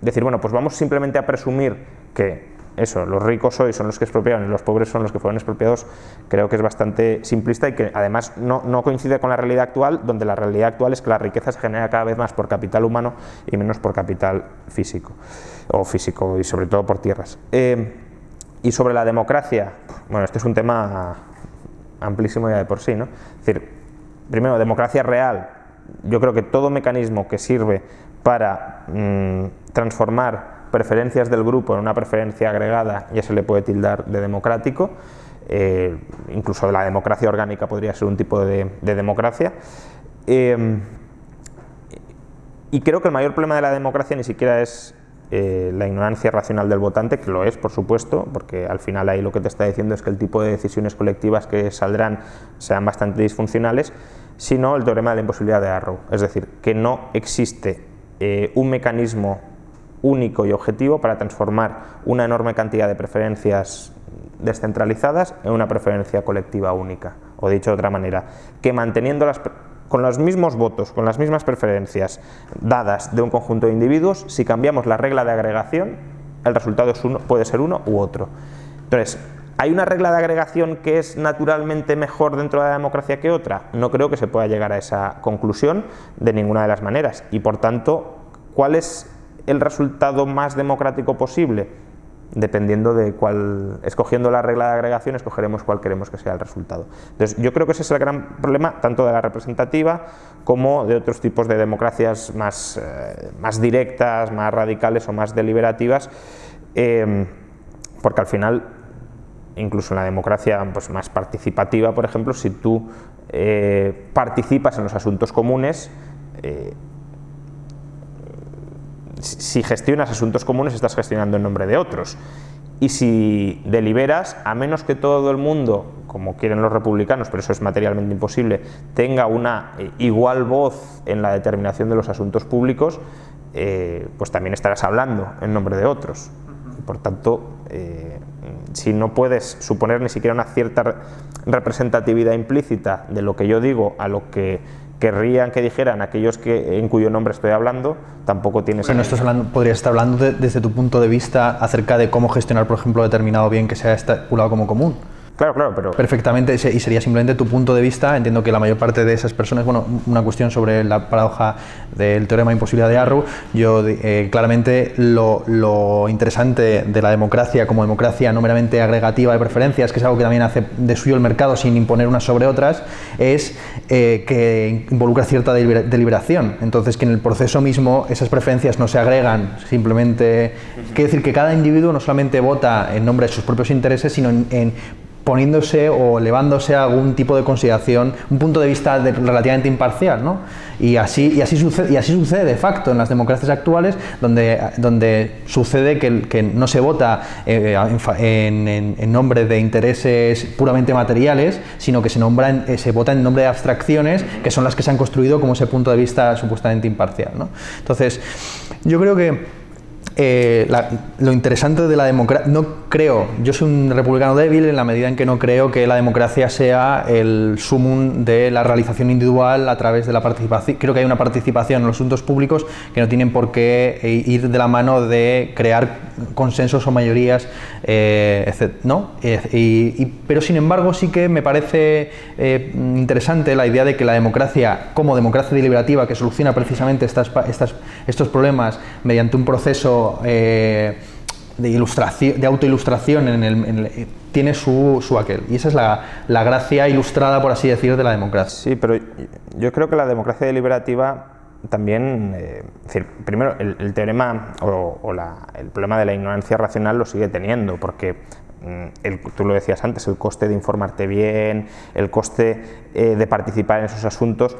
decir, bueno, pues vamos simplemente a presumir que eso, los ricos hoy son los que expropiaron y los pobres son los que fueron expropiados, creo que es bastante simplista y que además no, no, coincide con la realidad actual, donde la realidad actual es que la riqueza se genera cada vez más por capital humano y menos por capital físico, o físico y sobre todo por tierras. Eh, y sobre la democracia, bueno, este es un tema amplísimo ya de por sí, ¿no? Es decir, primero, democracia real. Yo creo que todo mecanismo que sirve para mm, transformar preferencias del grupo en una preferencia agregada ya se le puede tildar de democrático. Eh, incluso la democracia orgánica podría ser un tipo de, democracia. Eh, y creo que el mayor problema de la democracia ni siquiera es eh, la ignorancia racional del votante, que lo es, por supuesto, porque al final ahí lo que te está diciendo es que el tipo de decisiones colectivas que saldrán sean bastante disfuncionales, sino el teorema de la imposibilidad de Arrow, es decir, que no existe un mecanismo único y objetivo para transformar una enorme cantidad de preferencias descentralizadas en una preferencia colectiva única. O dicho de otra manera, que manteniendo con los mismos votos, con las mismas preferencias dadas de un conjunto de individuos, si cambiamos la regla de agregación, el resultado es uno, puede ser uno u otro. Entonces, ¿hay una regla de agregación que es naturalmente mejor dentro de la democracia que otra? No creo que se pueda llegar a esa conclusión de ninguna de las maneras. Y por tanto, ¿cuál es el resultado más democrático posible? Dependiendo de cuál, escogiendo la regla de agregación, escogeremos cuál queremos que sea el resultado. Entonces, yo creo que ese es el gran problema, tanto de la representativa como de otros tipos de democracias más, eh, más directas, más radicales o más deliberativas, eh, porque al final, incluso en la democracia pues, más participativa, por ejemplo, si tú eh, participas en los asuntos comunes, si gestionas asuntos comunes estás gestionando en nombre de otros. Y si deliberas, a menos que todo el mundo, como quieren los republicanos, pero eso es materialmente imposible, tenga una eh, igual voz en la determinación de los asuntos públicos, eh, pues también estarás hablando en nombre de otros. por tanto, eh, si no puedes suponer ni siquiera una cierta representatividad implícita de lo que yo digo a lo que querrían que dijeran aquellos que, en cuyo nombre estoy hablando, tampoco tienes... Pero no estás hablando, podrías estar hablando desde tu punto de vista acerca de cómo gestionar, por ejemplo, determinado bien que sea estipulado como común. Claro, claro, pero... Perfectamente, y sería simplemente tu punto de vista. Entiendo que la mayor parte de esas personas, bueno, una cuestión sobre la paradoja del teorema de imposibilidad de Arrow, yo eh, claramente lo, interesante de la democracia como democracia no meramente agregativa de preferencias, que es algo que también hace de suyo el mercado sin imponer unas sobre otras, es eh, que involucra cierta deliberación. Entonces, que en el proceso mismo esas preferencias no se agregan, simplemente... Quiere decir que cada individuo no solamente vota en nombre de sus propios intereses, sino en poniéndose o elevándose a algún tipo de consideración, un punto de vista relativamente imparcial. ¿no? Y, así, y, así sucede, y así sucede de facto en las democracias actuales, donde, donde sucede que, no se vota eh, en, en, nombre de intereses puramente materiales, sino que se, nombra eh, se vota en nombre de abstracciones, que son las que se han construido como ese punto de vista supuestamente imparcial. ¿no? Entonces, yo creo que eh, lo interesante de la democracia, no creo, yo soy un republicano débil en la medida en que no creo que la democracia sea el sumum de la realización individual a través de la participación. Creo que hay una participación en los asuntos públicos que no tienen por qué eh, ir de la mano de crear consensos o mayorías, eh, ¿no? pero sin embargo sí que me parece interesante la idea de que la democracia, como democracia deliberativa que soluciona precisamente estas, estas, estos problemas mediante un proceso eh, de, ilustración, de autoilustración en el, eh, tiene su, su, aquel. Y esa es la, la, gracia ilustrada, por así decir, de la democracia. Sí, pero yo creo que la democracia deliberativa también, eh, primero, el, teorema o, el problema de la ignorancia racional lo sigue teniendo, porque mm, tú lo decías antes, el coste de informarte bien, el coste de participar en esos asuntos,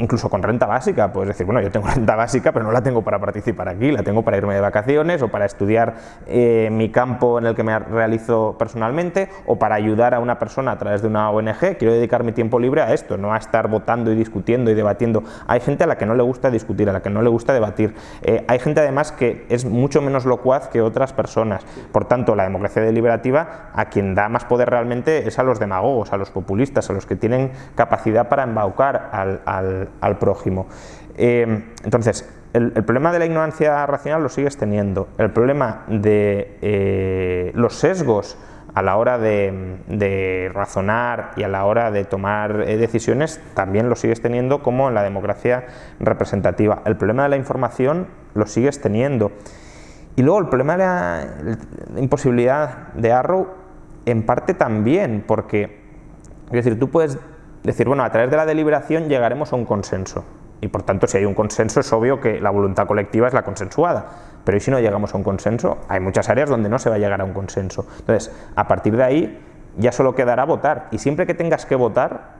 incluso con renta básica, puedes decir, bueno, yo tengo [LAUGHS] renta básica, pero no la tengo para participar aquí, la tengo para irme de vacaciones o para estudiar eh, mi campo en el que me realizo personalmente o para ayudar a una persona a través de una ONG. Quiero dedicar mi tiempo libre a esto, no a estar votando y discutiendo y debatiendo. Hay gente a la que no le gusta discutir, a la que no le gusta debatir. Eh, hay gente además que es mucho menos locuaz que otras personas. Por tanto, la democracia deliberativa a quien da más poder realmente es a los demagogos, a los populistas, a los que tienen capacidad para embaucar al al, prójimo. Eh, entonces, el, problema de la ignorancia racional lo sigues teniendo. El problema de eh, los sesgos a la hora de, razonar y a la hora de tomar eh, decisiones también lo sigues teniendo como en la democracia representativa. El problema de la información lo sigues teniendo. Y luego el problema de la, imposibilidad de Arrow en parte también, porque es decir, tú puedes decir, bueno, a través de la deliberación llegaremos a un consenso. Y por tanto, si hay un consenso, es obvio que la voluntad colectiva es la consensuada. Pero ¿y si no llegamos a un consenso? Hay muchas áreas donde no se va a llegar a un consenso. Entonces, a partir de ahí, ya solo quedará votar. Y siempre que tengas que votar,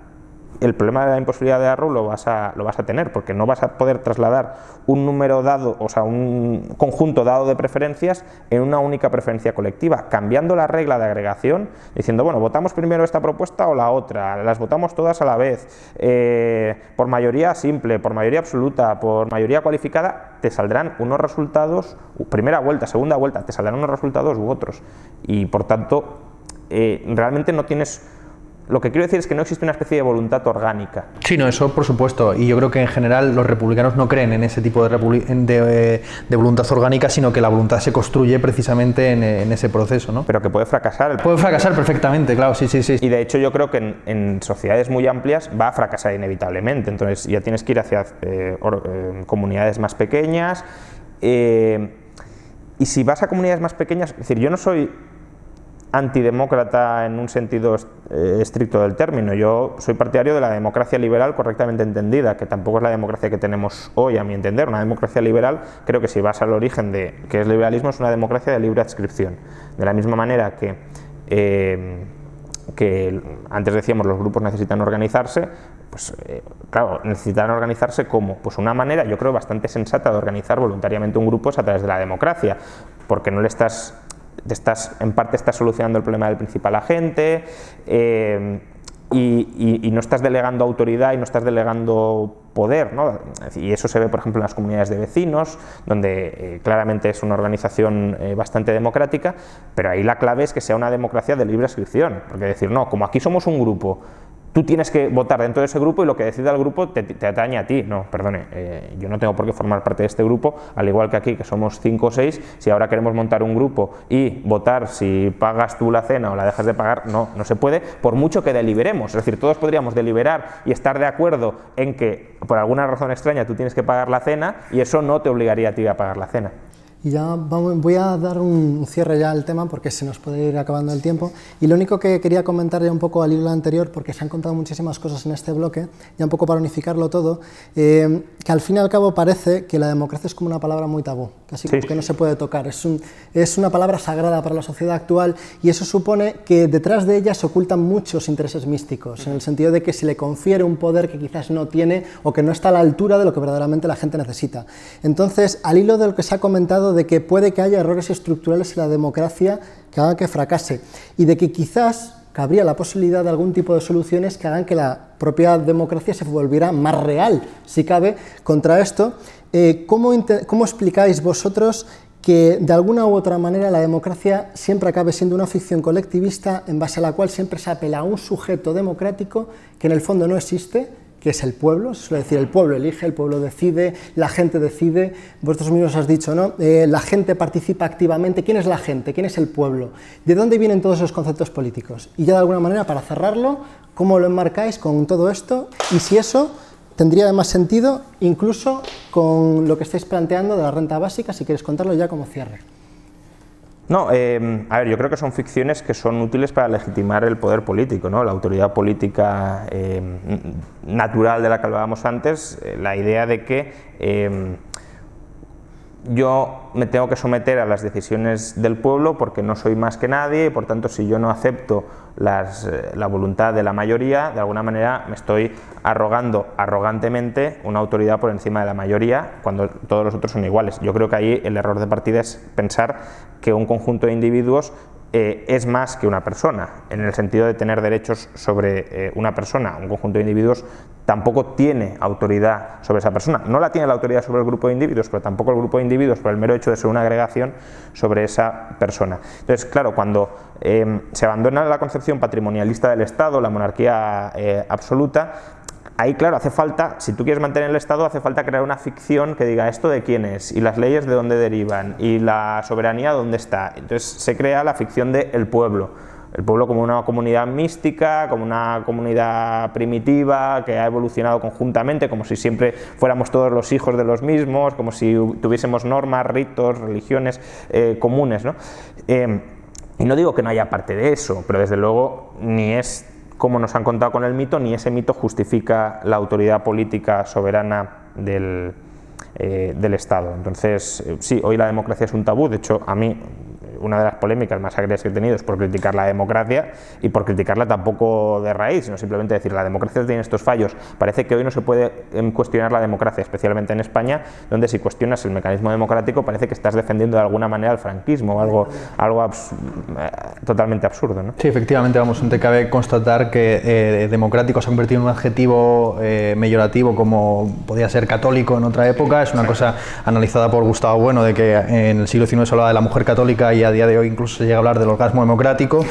el problema de la imposibilidad de arrow lo vas, a, lo vas a tener, porque no vas a poder trasladar un número dado, o sea, un conjunto dado de preferencias en una única preferencia colectiva, cambiando la regla de agregación, diciendo, bueno, votamos primero esta propuesta o la otra, las votamos todas a la vez, eh, por mayoría simple, por mayoría absoluta, por mayoría cualificada, te saldrán unos resultados, primera vuelta, segunda vuelta, te saldrán unos resultados u otros, y por tanto, eh, realmente no tienes lo que quiero decir es que no existe una especie de voluntad orgánica. Sí, no, eso por supuesto. Y yo creo que en general los republicanos no creen en ese tipo de, de, voluntad orgánica, sino que la voluntad se construye precisamente en, ese proceso. ¿no? Pero que puede fracasar. Puede fracasar perfectamente, claro, sí, sí, sí. Y de hecho yo creo que en, sociedades muy amplias va a fracasar inevitablemente. Entonces ya tienes que ir hacia eh, eh, comunidades más pequeñas. Eh, y si vas a comunidades más pequeñas, es decir, yo no soy antidemócrata en un sentido eh, estricto del término. Yo soy partidario de la democracia liberal correctamente entendida, que tampoco es la democracia que tenemos hoy, a mi entender. Una democracia liberal, creo que si vas al origen de qué es liberalismo, es una democracia de libre adscripción. De la misma manera que, eh, que antes decíamos los grupos necesitan organizarse, pues eh, claro, necesitan organizarse como, pues una manera, yo creo, bastante sensata de organizar voluntariamente un grupo es a través de la democracia, porque no le estás estás, en parte estás solucionando el problema del principal agente eh, y, no estás delegando autoridad y no estás delegando poder. ¿no? Y eso se ve, por ejemplo, en las comunidades de vecinos, donde eh, claramente es una organización eh, bastante democrática, pero ahí la clave es que sea una democracia de libre inscripción. Porque decir, no, como aquí somos un grupo tú tienes que votar dentro de ese grupo y lo que decida el grupo te, atañe a ti. No, perdone, eh, yo no tengo por qué formar parte de este grupo, al igual que aquí, que somos cinco o seis, si ahora queremos montar un grupo y votar si pagas tú la cena o la dejas de pagar, no, no se puede, por mucho que deliberemos. Es decir, todos podríamos deliberar y estar de acuerdo en que por alguna razón extraña tú tienes que pagar la cena y eso no te obligaría a ti a pagar la cena. Y ya voy a dar un cierre ya al tema porque se nos puede ir acabando el tiempo. Y lo único que quería comentar ya un poco al hilo anterior, porque se han contado muchísimas cosas en este bloque, ya un poco para unificarlo todo, eh, que al fin y al cabo parece que la democracia es como una palabra muy tabú, casi como que no se puede tocar. Es, un, es una palabra sagrada para la sociedad actual y eso supone que detrás de ella se ocultan muchos intereses místicos, en el sentido de que se le confiere un poder que quizás no tiene o que no está a la altura de lo que verdaderamente la gente necesita. Entonces, al hilo de lo que se ha comentado, de que puede que haya errores estructurales en la democracia que hagan que fracase y de que quizás cabría la posibilidad de algún tipo de soluciones que hagan que la propia democracia se volviera más real, si cabe, contra esto. Eh, ¿cómo, ¿Cómo explicáis vosotros que de alguna u otra manera la democracia siempre acabe siendo una ficción colectivista en base a la cual siempre se apela a un sujeto democrático que en el fondo no existe que es el pueblo, se suele decir el pueblo elige, el pueblo decide, la gente decide, vosotros mismos has dicho, ¿no? Eh, la gente participa activamente, ¿quién es la gente? ¿quién es el pueblo? ¿De dónde vienen todos esos conceptos políticos? Y ya de alguna manera, para cerrarlo, ¿cómo lo enmarcáis con todo esto? Y si eso tendría más sentido incluso con lo que estáis planteando de la renta básica, si quieres contarlo ya como cierre. No, eh, a ver, yo creo que son ficciones que son útiles para legitimar el poder político, ¿no? La autoridad política eh, natural de la que hablábamos antes, eh, la idea de que yo me tengo que someter a las decisiones del pueblo porque no soy más que nadie y por tanto si yo no acepto eh, la voluntad de la mayoría, de alguna manera me estoy arrogando arrogantemente una autoridad por encima de la mayoría cuando todos los otros son iguales. Yo creo que ahí el error de partida es pensar que un conjunto de individuos eh, es más que una persona, en el sentido de tener derechos sobre eh, una persona, un conjunto de individuos tampoco tiene autoridad sobre esa persona. No la tiene la autoridad sobre el grupo de individuos, pero tampoco el grupo de individuos, por el mero hecho de ser una agregación, sobre esa persona. Entonces, claro, cuando eh, se abandona la concepción patrimonialista del Estado, la monarquía absoluta, ahí, claro, hace falta, si tú quieres mantener el Estado, hace falta crear una ficción que diga esto de quién es, y las leyes de dónde derivan, y la soberanía dónde está. Entonces se crea la ficción del el pueblo. El pueblo como una comunidad mística, como una comunidad primitiva que ha evolucionado conjuntamente, como si siempre fuéramos todos los hijos de los mismos, como si tuviésemos normas, ritos, religiones eh, comunes. ¿no? Eh, y no digo que no haya parte de eso, pero desde luego ni es como nos han contado con el mito, ni ese mito justifica la autoridad política soberana del, eh, del Estado. Entonces, sí, hoy la democracia es un tabú, de hecho, a mí una de las polémicas más agrias que he tenido es por criticar la democracia y por criticarla tampoco de raíz, sino simplemente decir la democracia tiene estos fallos. Parece que hoy no se puede em, cuestionar la democracia, especialmente en España, donde si cuestionas el mecanismo democrático parece que estás defendiendo de alguna manera el franquismo algo, algo eh, totalmente absurdo. ¿no? Sí, efectivamente, vamos, te cabe constatar que eh, democrático se ha convertido en un adjetivo eh, mayorativo como podía ser católico en otra época, es una cosa analizada por Gustavo Bueno de que en el siglo XIX se hablaba de la mujer católica y a día de hoy incluso se llega a hablar del orgasmo democrático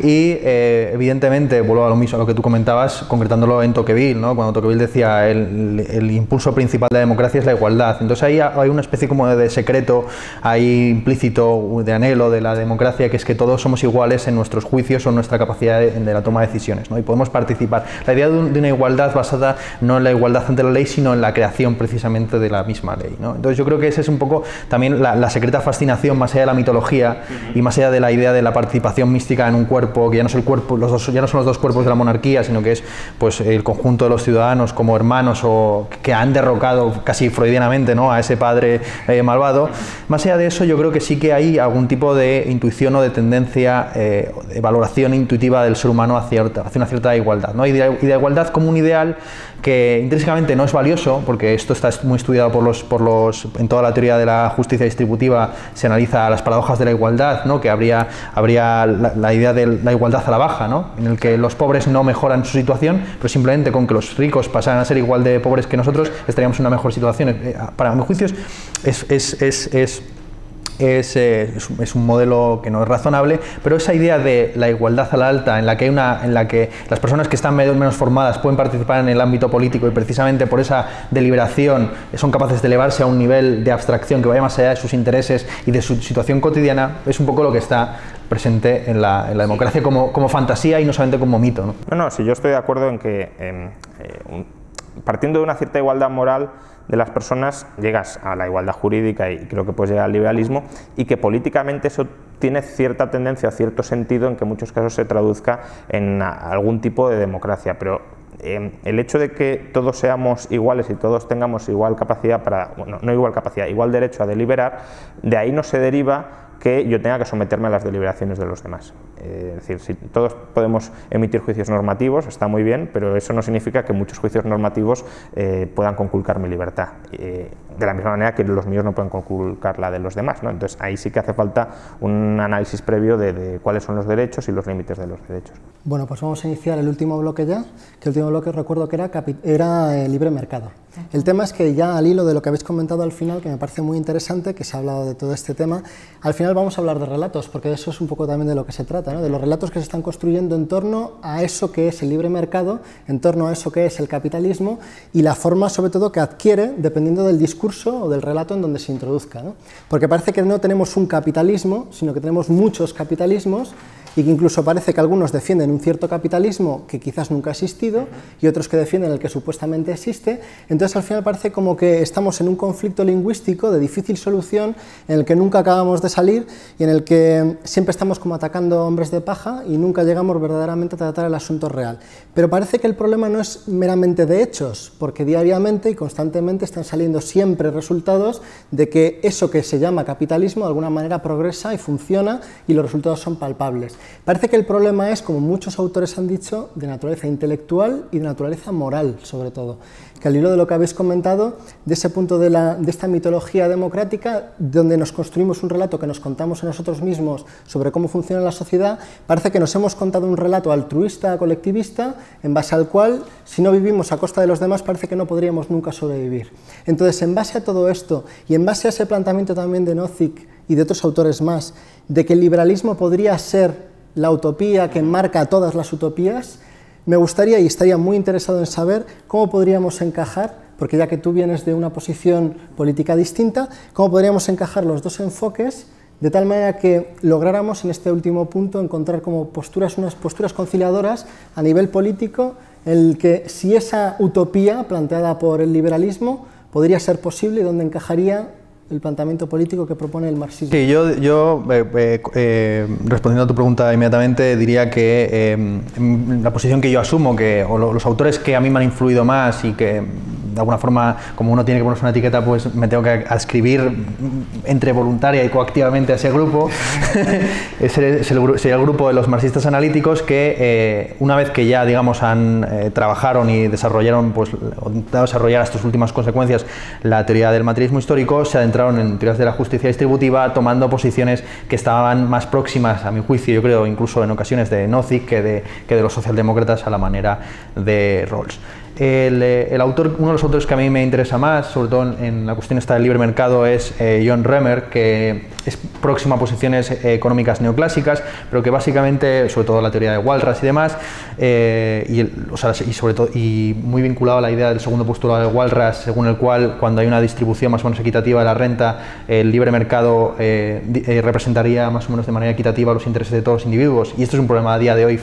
y eh, evidentemente, vuelvo a lo mismo, a lo que tú comentabas, concretándolo en Tocqueville, ¿no? cuando Tocqueville decía el, el impulso principal de la democracia es la igualdad, entonces ahí hay una especie como de secreto, ahí implícito de anhelo de la democracia, que es que todos somos iguales en nuestros juicios o en nuestra capacidad de, la toma de decisiones ¿no? y podemos participar. La idea de, una igualdad basada no en la igualdad ante la ley, sino en la creación precisamente de la misma ley. ¿no? Entonces yo creo que esa es un poco también la, la secreta fascinación, más allá de la mitología, y más allá de la idea de la participación mística en un cuerpo, que ya no, es el cuerpo, los dos, ya no son los dos cuerpos de la monarquía, sino que es pues, el conjunto de los ciudadanos como hermanos o que han derrocado casi freudianamente ¿no? a ese padre eh, malvado, más allá de eso yo creo que sí que hay algún tipo de intuición o de tendencia, eh, de valoración intuitiva del ser humano hacia, hacia una cierta igualdad, ¿no? y, de, y de igualdad como un ideal que intrínsecamente no es valioso, porque esto está muy estudiado por los, por los, en toda la teoría de la justicia distributiva, se analiza las paradojas de la igualdad, ¿no? que habría, habría la, idea de la igualdad a la baja, ¿no? en el que los pobres no mejoran su situación, pero simplemente con que los ricos pasaran a ser igual de pobres que nosotros, estaríamos en una mejor situación. Eh, para mi juicio es, es, es, es eh, es, un modelo que no es razonable, pero esa idea de la igualdad a la alta, en la que, hay una, en la que las personas que están menos formadas pueden participar en el ámbito político y precisamente por esa deliberación son capaces de elevarse a un nivel de abstracción que vaya más allá de sus intereses y de su situación cotidiana, es un poco lo que está presente en la, democracia como, como, fantasía y no solamente como mito. No, no, no si yo estoy de acuerdo en que em, eh, partiendo de una cierta igualdad moral, de las personas, llegas a la igualdad jurídica y creo que puedes llegar al liberalismo y que políticamente eso tiene cierta tendencia, cierto sentido en que en muchos casos se traduzca en algún tipo de democracia, pero em, el hecho de que todos seamos iguales y todos tengamos igual capacidad para, bueno, no igual capacidad, igual derecho a deliberar, de ahí no se deriva que yo tenga que someterme a las deliberaciones de los demás. Eh, es decir, si todos podemos emitir juicios normativos, está muy bien, pero eso no significa que muchos juicios normativos eh, puedan conculcar mi libertad. Eh, de la misma manera que los míos no pueden conculcar la de los demás. ¿no? Entonces ahí sí que hace falta un análisis previo de, cuáles son los derechos y los límites de los derechos. Bueno, pues vamos a iniciar el último bloque ya, que el último bloque recuerdo que era, era libre mercado. El tema es que ya al hilo de lo que habéis comentado al final, que me parece muy interesante, que se ha hablado de todo este tema, al final vamos a hablar de relatos, porque eso es un poco también de lo que se trata, de los relatos que se están construyendo en torno a eso que es el libre mercado, en torno a eso que es el capitalismo y la forma sobre todo que adquiere dependiendo del discurso o del relato en donde se introduzca. Porque parece que no tenemos un capitalismo, sino que tenemos muchos capitalismos y que incluso parece que algunos defienden un cierto capitalismo que quizás nunca ha existido y otros que defienden el que supuestamente existe. Entonces al final parece como que estamos en un conflicto lingüístico de difícil solución en el que nunca acabamos de salir y en el que siempre estamos como atacando hombres de paja y nunca llegamos verdaderamente a tratar el asunto real. Pero parece que el problema no es meramente de hechos, porque diariamente y constantemente están saliendo siempre resultados de que eso que se llama capitalismo de alguna manera progresa y funciona y los resultados son palpables. Parece que el problema es, como muchos autores han dicho, de naturaleza intelectual y de naturaleza moral, sobre todo. Que al hilo de lo que habéis comentado, de ese punto de, esta mitología democrática, donde nos construimos un relato que nos contamos a nosotros mismos sobre cómo funciona la sociedad, parece que nos hemos contado un relato altruista, colectivista, en base al cual, si no vivimos a costa de los demás, parece que no podríamos nunca sobrevivir. Entonces, en base a todo esto, y en base a ese planteamiento también de Nozick y de otros autores más, de que el liberalismo podría ser la utopía que marca todas las utopías, me gustaría y estaría muy interesado en saber cómo podríamos encajar, porque ya que tú vienes de una posición política distinta, cómo podríamos encajar los dos enfoques de tal manera que lográramos en este último punto encontrar como posturas, unas posturas conciliadoras a nivel político, el que si esa utopía planteada por el liberalismo podría ser posible donde encajaría el planteamiento político que propone el marxismo. Sí, yo, yo eh, eh, eh, respondiendo a tu pregunta inmediatamente, diría que la posición que yo asumo, que, o los autores que a mí me han influido más y que de alguna forma, como uno tiene que ponerse una etiqueta, pues me tengo que adscribir entre voluntaria y coactivamente a ese grupo. [LAUGHS] sería el grupo de los marxistas analíticos que una vez que ya, digamos, han trabajaron y desarrollaron, pues, desarrollar estas últimas consecuencias la teoría del materialismo histórico, se adentraron en teorías de la justicia distributiva tomando posiciones que estaban más próximas, a mi juicio, yo creo, incluso en ocasiones de Nozick que de, que de los socialdemócratas a la manera de Rawls. Eh, el, autor, uno de los autores que a mí me interesa más, sobre todo en, la cuestión esta del libre mercado, es eh, John Remer, que es próximo a posiciones eh, económicas neoclásicas, pero que básicamente, sobre todo la teoría de Walras y demás, y, y, sobre todo, y muy vinculado a la idea del segundo postulado de Walras, según el cual cuando hay una distribución más o menos equitativa de la renta, el libre mercado representaría más o menos de manera equitativa los intereses de todos los individuos. Y esto es un problema a día de hoy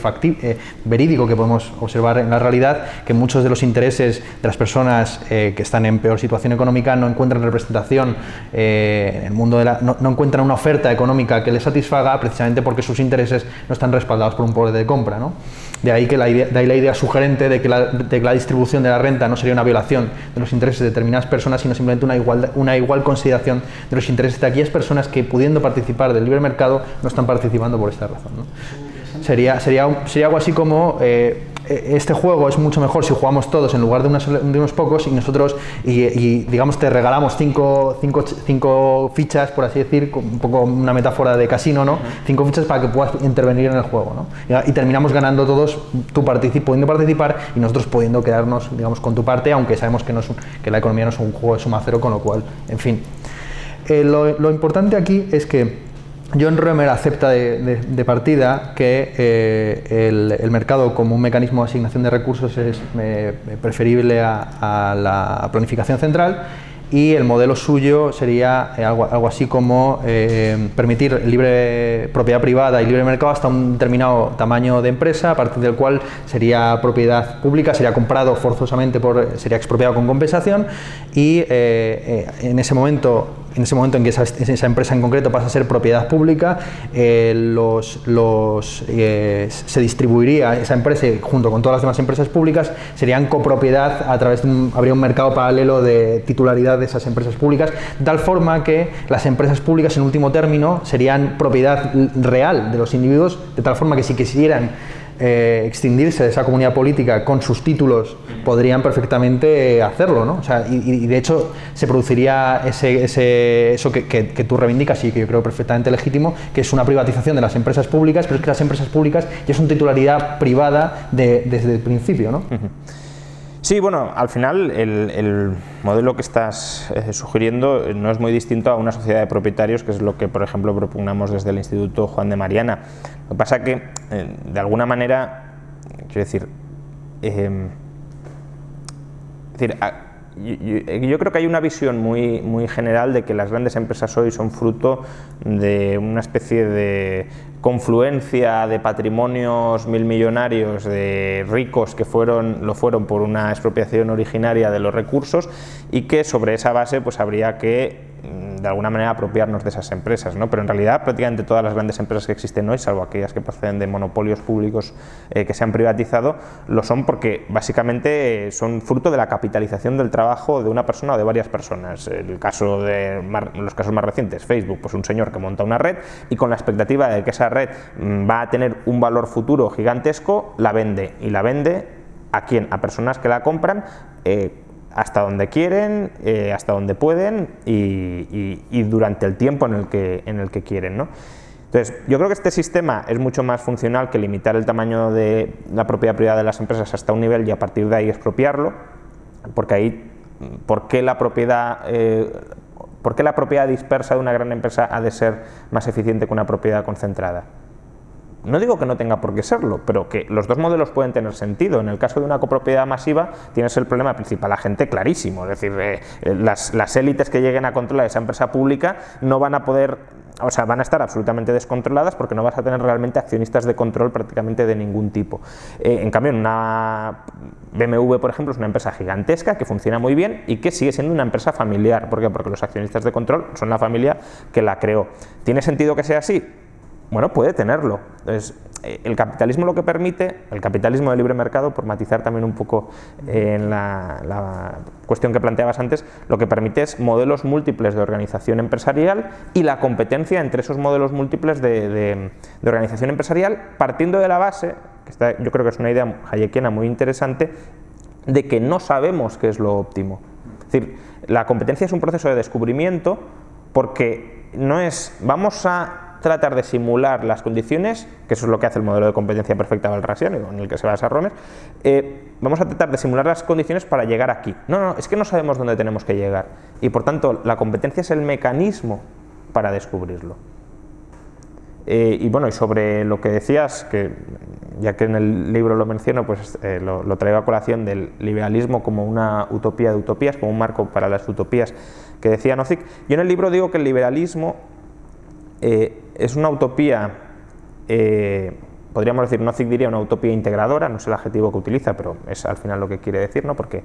verídico que podemos observar en la realidad, que muchos de los intereses de las personas eh, que están en peor situación económica no encuentran representación eh, en el mundo de la, no, encuentran una oferta económica que les satisfaga precisamente porque sus intereses no están respaldados por un poder de compra. ¿no? De, ahí que la idea, de ahí la idea sugerente de que, la, de la distribución de la renta no sería una violación de los intereses de determinadas personas, sino simplemente una igual, una igual consideración de los intereses de aquellas personas que pudiendo participar del libre mercado no están participando por esta razón. Sería, sería, sería algo así como eh, este juego es mucho mejor si jugamos todos en lugar de, unos pocos y nosotros, y, digamos, te regalamos cinco, cinco, cinco, fichas, por así decir, un poco una metáfora de casino, ¿no? Cinco fichas para que puedas intervenir en el juego, ¿no? Y, terminamos ganando todos, tú pudiendo participar y nosotros pudiendo quedarnos, digamos, con tu parte, aunque sabemos que, no es que la economía no es un juego de suma cero, con lo cual, en fin. Eh, lo importante aquí es que John Roemer acepta de, partida que eh, el, mercado como un mecanismo de asignación de recursos es eh, preferible a, la planificación central y el modelo suyo sería eh, algo, así como permitir libre propiedad privada y libre mercado hasta un determinado tamaño de empresa, a partir del cual sería propiedad pública, sería comprado forzosamente, por, sería expropiado con compensación y en ese momento en ese momento en que esa, esa, empresa en concreto pasa a ser propiedad pública, eh, los, eh, se distribuiría esa empresa junto con todas las demás empresas públicas, serían copropiedad a través de un, habría un mercado paralelo de titularidad de esas empresas públicas, de tal forma que las empresas públicas en último término serían propiedad real de los individuos, de tal forma que si quisieran eh, extinguirse de esa comunidad política con sus títulos, podrían perfectamente hacerlo, ¿no? O sea, y, de hecho se produciría ese, ese eso que, que, tú reivindicas y que yo creo perfectamente legítimo, que es una privatización de las empresas públicas, pero es que las empresas públicas ya son titularidad privada desde el principio, ¿no? Sí, bueno, al final el, modelo que estás eh, sugiriendo no es muy distinto a una sociedad de propietarios, que es lo que, por ejemplo, propugnamos desde el Instituto Juan de Mariana. Lo que pasa que, eh, de alguna manera, quiero decir, em, yo, creo que hay una visión muy, muy general de que las grandes empresas hoy son fruto de una especie de confluencia de patrimonios mil millonarios de ricos que fueron, lo fueron por una expropiación originaria de los recursos y que sobre esa base pues habría que de alguna manera apropiarnos de esas empresas, ¿no? pero en realidad prácticamente todas las grandes empresas que existen hoy, salvo aquellas que proceden de monopolios públicos eh, que se han privatizado, lo son porque básicamente son fruto de la capitalización del trabajo de una persona o de varias personas. El caso de los casos más recientes, Facebook, pues un señor que monta una red y con la expectativa de que esa red mm, va a tener un valor futuro gigantesco, la vende y la vende a quién, a personas que la compran. Eh, hasta donde quieren, eh, hasta donde pueden y, durante el tiempo en el que, en el que quieren. ¿no? Entonces, yo creo que este sistema es mucho más funcional que limitar el tamaño de la propiedad privada de las empresas hasta un nivel y a partir de ahí expropiarlo, porque ahí, ¿por qué la propiedad... Eh, ¿Por qué la propiedad dispersa de una gran empresa ha de ser más eficiente que una propiedad concentrada? No digo que no tenga por qué serlo, pero que los dos modelos pueden tener sentido. En el caso de una copropiedad masiva tienes el problema principal, la gente clarísimo, es decir, eh, eh, las, élites que lleguen a controlar esa empresa pública no van a poder o sea, van a estar absolutamente descontroladas porque no vas a tener realmente accionistas de control prácticamente de ningún tipo. Eh, en cambio, una BMW, por ejemplo, es una empresa gigantesca que funciona muy bien y que sigue siendo una empresa familiar. ¿Por qué? Porque los accionistas de control son la familia que la creó. ¿Tiene sentido que sea así? Bueno, puede tenerlo. Entonces, eh, el capitalismo lo que permite, el capitalismo de libre mercado, por matizar también un poco eh, en la, cuestión que planteabas antes, lo que permite es modelos múltiples de organización empresarial y la competencia entre esos modelos múltiples de, organización empresarial, partiendo de la base, que yo creo que es una idea hayekiana muy interesante, de que no sabemos qué es lo óptimo. Es decir, la competencia es un proceso de descubrimiento porque no es, vamos a tratar de simular las condiciones, que eso es lo que hace el modelo de competencia perfecta balrasiano, en el que se basa Romer, eh, vamos a tratar de simular las condiciones para llegar aquí. No, no, es que no sabemos dónde tenemos que llegar. Y por tanto, la competencia es el mecanismo para descubrirlo. Eh, y bueno, y sobre lo que decías, que ya que en el libro lo menciono, pues eh, lo, traigo a colación del liberalismo como una utopía de utopías, como un marco para las utopías que decía Nozick. Yo en el libro digo que el liberalismo eh, es una utopía, eh, podríamos decir, no diría una utopía integradora, no es el adjetivo que utiliza, pero es al final lo que quiere decir, ¿no? porque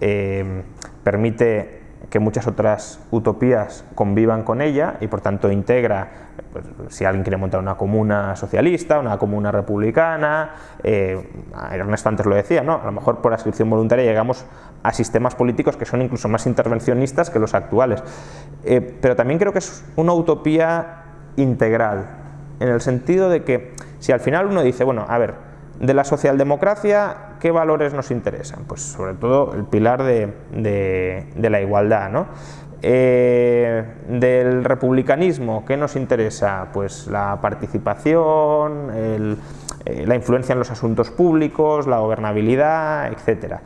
eh, permite que muchas otras utopías convivan con ella y por tanto integra, pues, si alguien quiere montar una comuna socialista, una comuna republicana, eh, Ernesto antes lo decía, ¿no? a lo mejor por ascripción voluntaria llegamos a sistemas políticos que son incluso más intervencionistas que los actuales. pero también creo que es una utopía integral, en el sentido de que si al final uno dice, bueno, a ver, de la socialdemocracia, ¿qué valores nos interesan? Pues sobre todo el pilar de, la igualdad, ¿no? Eh, del republicanismo, ¿qué nos interesa? Pues la participación, eh, la influencia en los asuntos públicos, la gobernabilidad, etc.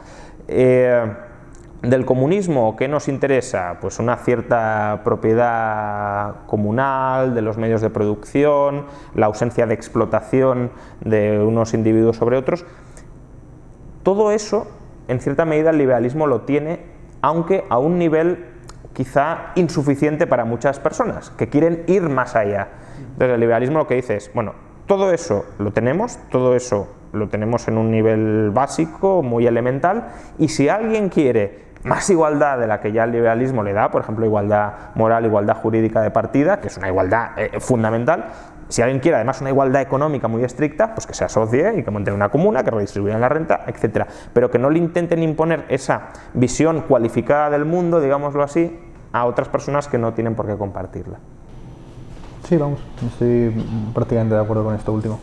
Del comunismo, ¿qué nos interesa? Pues una cierta propiedad comunal de los medios de producción, la ausencia de explotación de unos individuos sobre otros. Todo eso, en cierta medida, el liberalismo lo tiene, aunque a un nivel quizá insuficiente para muchas personas, que quieren ir más allá. Entonces, el liberalismo lo que dice es, bueno, todo eso lo tenemos, todo eso lo tenemos en un nivel básico, muy elemental, y si alguien quiere más igualdad de la que ya el liberalismo le da, por ejemplo, igualdad moral, igualdad jurídica de partida, que es una igualdad eh, fundamental. Si alguien quiere además una igualdad económica muy estricta, pues que se asocie y que monte una comuna, que redistribuya la renta, etcétera. Pero que no le intenten imponer esa visión cualificada del mundo, digámoslo así, a otras personas que no tienen por qué compartirla. Sí, vamos, estoy prácticamente de acuerdo con esto último.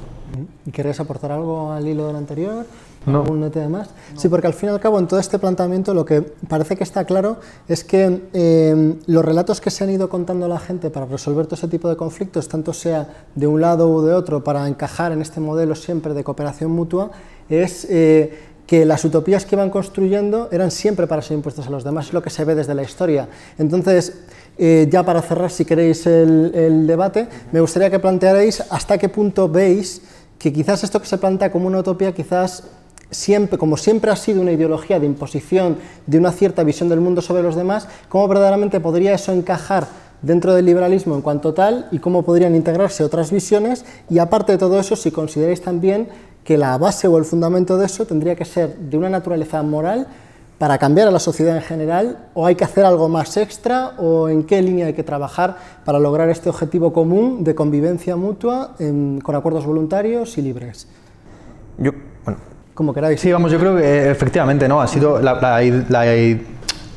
¿Y querés aportar algo al hilo del anterior? No. ¿Algún tema más? Sí, porque al fin y al cabo en todo este planteamiento lo que parece que está claro es que eh, los relatos que se han ido contando a la gente para resolver todo ese tipo de conflictos, tanto sea de un lado u de otro, para encajar en este modelo siempre de cooperación mutua, es eh, que las utopías que iban construyendo eran siempre para ser impuestas a los demás, es lo que se ve desde la historia. Entonces, eh, ya para cerrar, si queréis el, el debate, me gustaría que plantearais hasta qué punto veis que quizás esto que se plantea como una utopía, quizás siempre, como siempre ha sido una ideología de imposición de una cierta visión del mundo sobre los demás, cómo verdaderamente podría eso encajar dentro del liberalismo en cuanto tal y cómo podrían integrarse otras visiones y aparte de todo eso, si consideráis también que la base o el fundamento de eso tendría que ser de una naturaleza moral para cambiar a la sociedad en general o hay que hacer algo más extra o en qué línea hay que trabajar para lograr este objetivo común de convivencia mutua con acuerdos voluntarios y libres. Yo, bueno. Como queráis. Sí, vamos, yo creo que efectivamente, ¿no? Ha sido la, la, la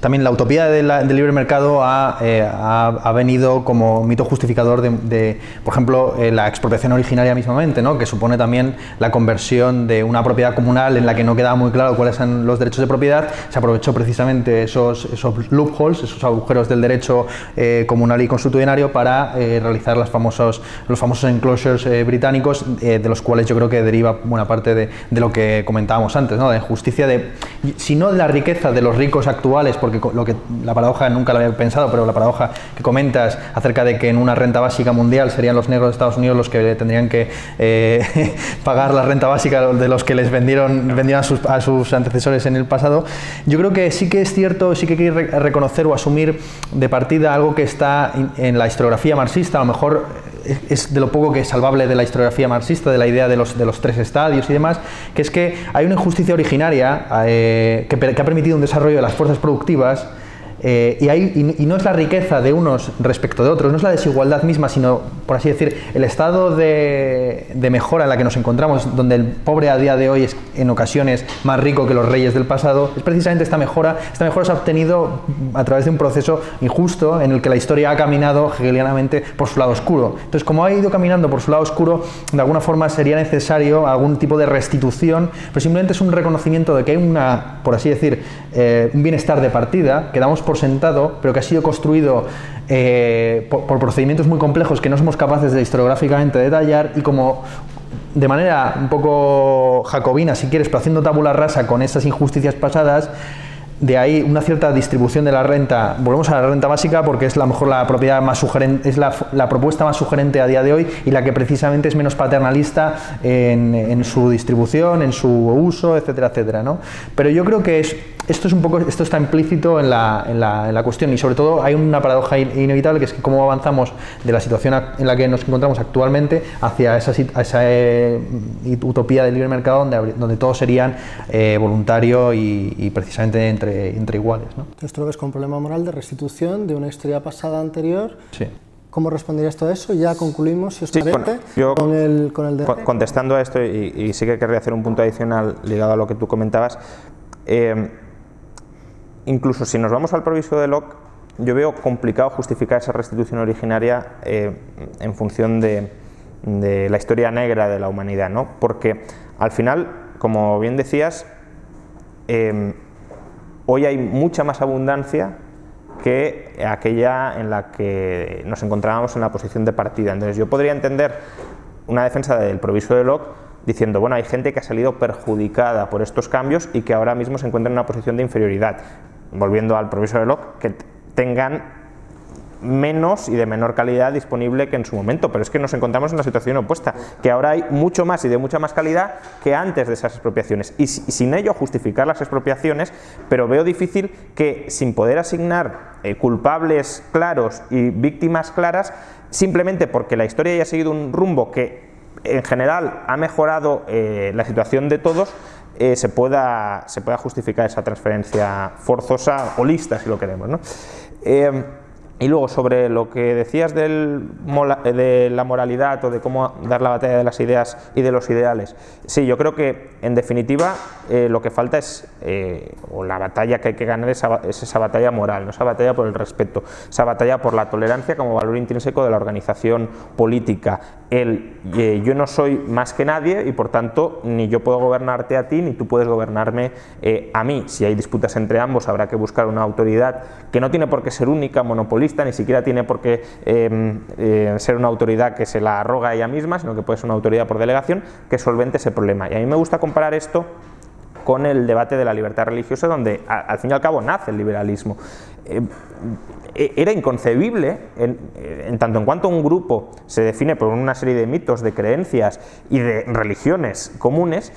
también la utopía del libre mercado eh, ha, venido como mito justificador de, por ejemplo, eh, la expropiación originaria mismamente, ¿no? que supone también la conversión de una propiedad comunal en la que no quedaba muy claro cuáles son los derechos de propiedad. Se aprovechó precisamente esos, esos loopholes, esos agujeros del derecho eh, comunal y constitucionario para realizar las famosos, los famosos enclosures británicos, de los cuales yo creo que deriva buena parte de, de lo que comentábamos antes, ¿no? de justicia de si no de la riqueza de los ricos actuales, lo que la paradoja nunca la había pensado, pero la paradoja que comentas acerca de que en una renta básica mundial serían los negros de Estados Unidos los que tendrían que eh, [LAUGHS] pagar la renta básica de los que les vendieron, vendieron a sus, antecesores en el pasado, yo creo que sí que es cierto, sí que hay que reconocer o asumir de partida algo que está en la historiografía marxista, a lo mejor es de lo poco que es salvable de la historiografía marxista, de la idea de los, de los tres estadios y demás, que es que hay una injusticia originaria eh, que, que ha permitido un desarrollo de las fuerzas productivas eh, y, no es la riqueza de unos respecto de otros, no es la desigualdad misma, sino, por así decir, el estado de, mejora en la que nos encontramos, donde el pobre a día de hoy es en ocasiones más rico que los reyes del pasado, es precisamente esta mejora. Esta mejora se ha obtenido a través de un proceso injusto en el que la historia ha caminado hegelianamente por su lado oscuro. Entonces, como ha ido caminando por su lado oscuro, de alguna forma sería necesario algún tipo de restitución, pero simplemente es un reconocimiento de que hay una, por así decir, eh, un bienestar de partida que damos por sentado, pero que ha sido construido eh, por, procedimientos muy complejos que no somos capaces de historiográficamente detallar y como de manera un poco jacobina, si quieres, pero haciendo tabula rasa con esas injusticias pasadas, de ahí una cierta distribución de la renta. Volvemos a la renta básica porque es la mejor la propiedad más sugerente, es la, propuesta más sugerente a día de hoy y la que precisamente es menos paternalista en, su distribución, en su uso, etcétera, etcétera. ¿no? Pero yo creo que es, esto es un poco, esto está implícito en la, en, la, en la, cuestión y sobre todo hay una paradoja inevitable que es que cómo avanzamos de la situación en la que nos encontramos actualmente hacia esa, esa eh, utopía del libre mercado donde, donde todos serían eh, voluntario y, y precisamente entre entre, iguales. ¿no? Entonces tú lo ves como un problema moral de restitución de una historia pasada anterior. Sí. ¿Cómo responderías a eso? Ya concluimos, si os parece, con, el, con el Contestando a esto, y, sí que querría hacer un punto adicional ligado a lo que tú comentabas, eh, incluso si nos vamos al proviso de Locke, yo veo complicado justificar esa restitución originaria eh, en función de, la historia negra de la humanidad, ¿no? porque al final, como bien decías, eh, hoy hay mucha más abundancia que aquella en la que nos encontrábamos en la posición de partida. Entonces yo podría entender una defensa del proviso de Locke diciendo, bueno, hay gente que ha salido perjudicada por estos cambios y que ahora mismo se encuentra en una posición de inferioridad. Volviendo al proviso de Locke, que tengan menos y de menor calidad disponible que en su momento, pero es que nos encontramos en una situación opuesta, que ahora hay mucho más y de mucha más calidad que antes de esas expropiaciones. Y, sin ello justificar las expropiaciones, pero veo difícil que sin poder asignar eh, culpables claros y víctimas claras, simplemente porque la historia haya seguido un rumbo que en general ha mejorado eh, la situación de todos, eh, se, pueda, se pueda justificar esa transferencia forzosa o lista, si lo queremos. ¿no? Y luego sobre lo que decías del, de la moralidad o de cómo dar la batalla de las ideas y de los ideales. Sí, yo creo que en definitiva eh, lo que falta es, eh, o la batalla que hay que ganar es esa, batalla moral, no esa batalla por el respeto, esa batalla por la tolerancia como valor intrínseco de la organización política. El eh, yo no soy más que nadie y por tanto ni yo puedo gobernarte a ti ni tú puedes gobernarme a mí. Si hay disputas entre ambos habrá que buscar una autoridad que no tiene por qué ser única, monopolista, ni siquiera tiene por qué em, eh, ser una autoridad que se la arroga ella misma, sino que puede ser una autoridad por delegación que solvente ese problema. Y a mí me gusta comparar esto con el debate de la libertad religiosa, donde al fin y al cabo nace el liberalismo. E, era inconcebible, en, tanto en cuanto un grupo se define por una serie de mitos, de creencias y de religiones comunes,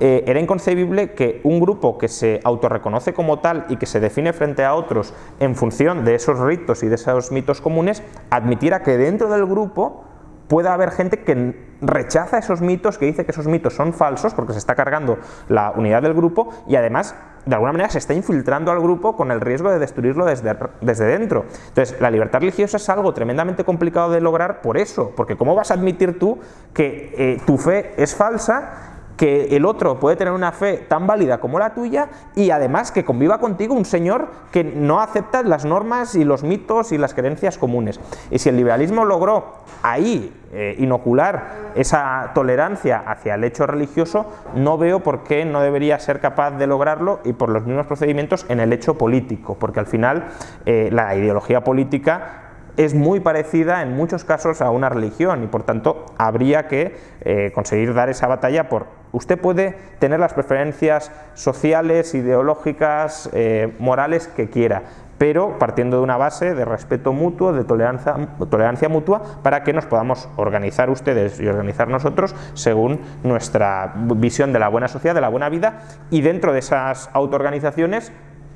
eh, era inconcebible que un grupo que se autorreconoce como tal y que se define frente a otros en función de esos ritos y de esos mitos comunes, admitiera que dentro del grupo pueda haber gente que rechaza esos mitos, que dice que esos mitos son falsos porque se está cargando la unidad del grupo y además de alguna manera se está infiltrando al grupo con el riesgo de destruirlo desde, desde dentro. Entonces, la libertad religiosa es algo tremendamente complicado de lograr por eso, porque ¿cómo vas a admitir tú que eh, tu fe es falsa que el otro puede tener una fe tan válida como la tuya y además que conviva contigo un señor que no acepta las normas y los mitos y las creencias comunes. Y si el liberalismo logró ahí eh, inocular esa tolerancia hacia el hecho religioso, no veo por qué no debería ser capaz de lograrlo y por los mismos procedimientos en el hecho político, porque al final eh, la ideología política es muy parecida en muchos casos a una religión y por tanto habría que eh, conseguir dar esa batalla por usted puede tener las preferencias sociales, ideológicas, eh, morales que quiera, pero partiendo de una base de respeto mutuo, de tolerancia, tolerancia mutua, para que nos podamos organizar ustedes y organizar nosotros según nuestra visión de la buena sociedad, de la buena vida, y dentro de esas autoorganizaciones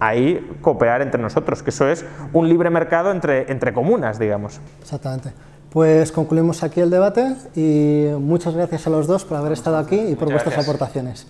ahí cooperar entre nosotros, que eso es un libre mercado entre, entre comunas, digamos. Exactamente. Pues concluimos aquí el debate y muchas gracias a los dos por haber estado aquí y por vuestras aportaciones.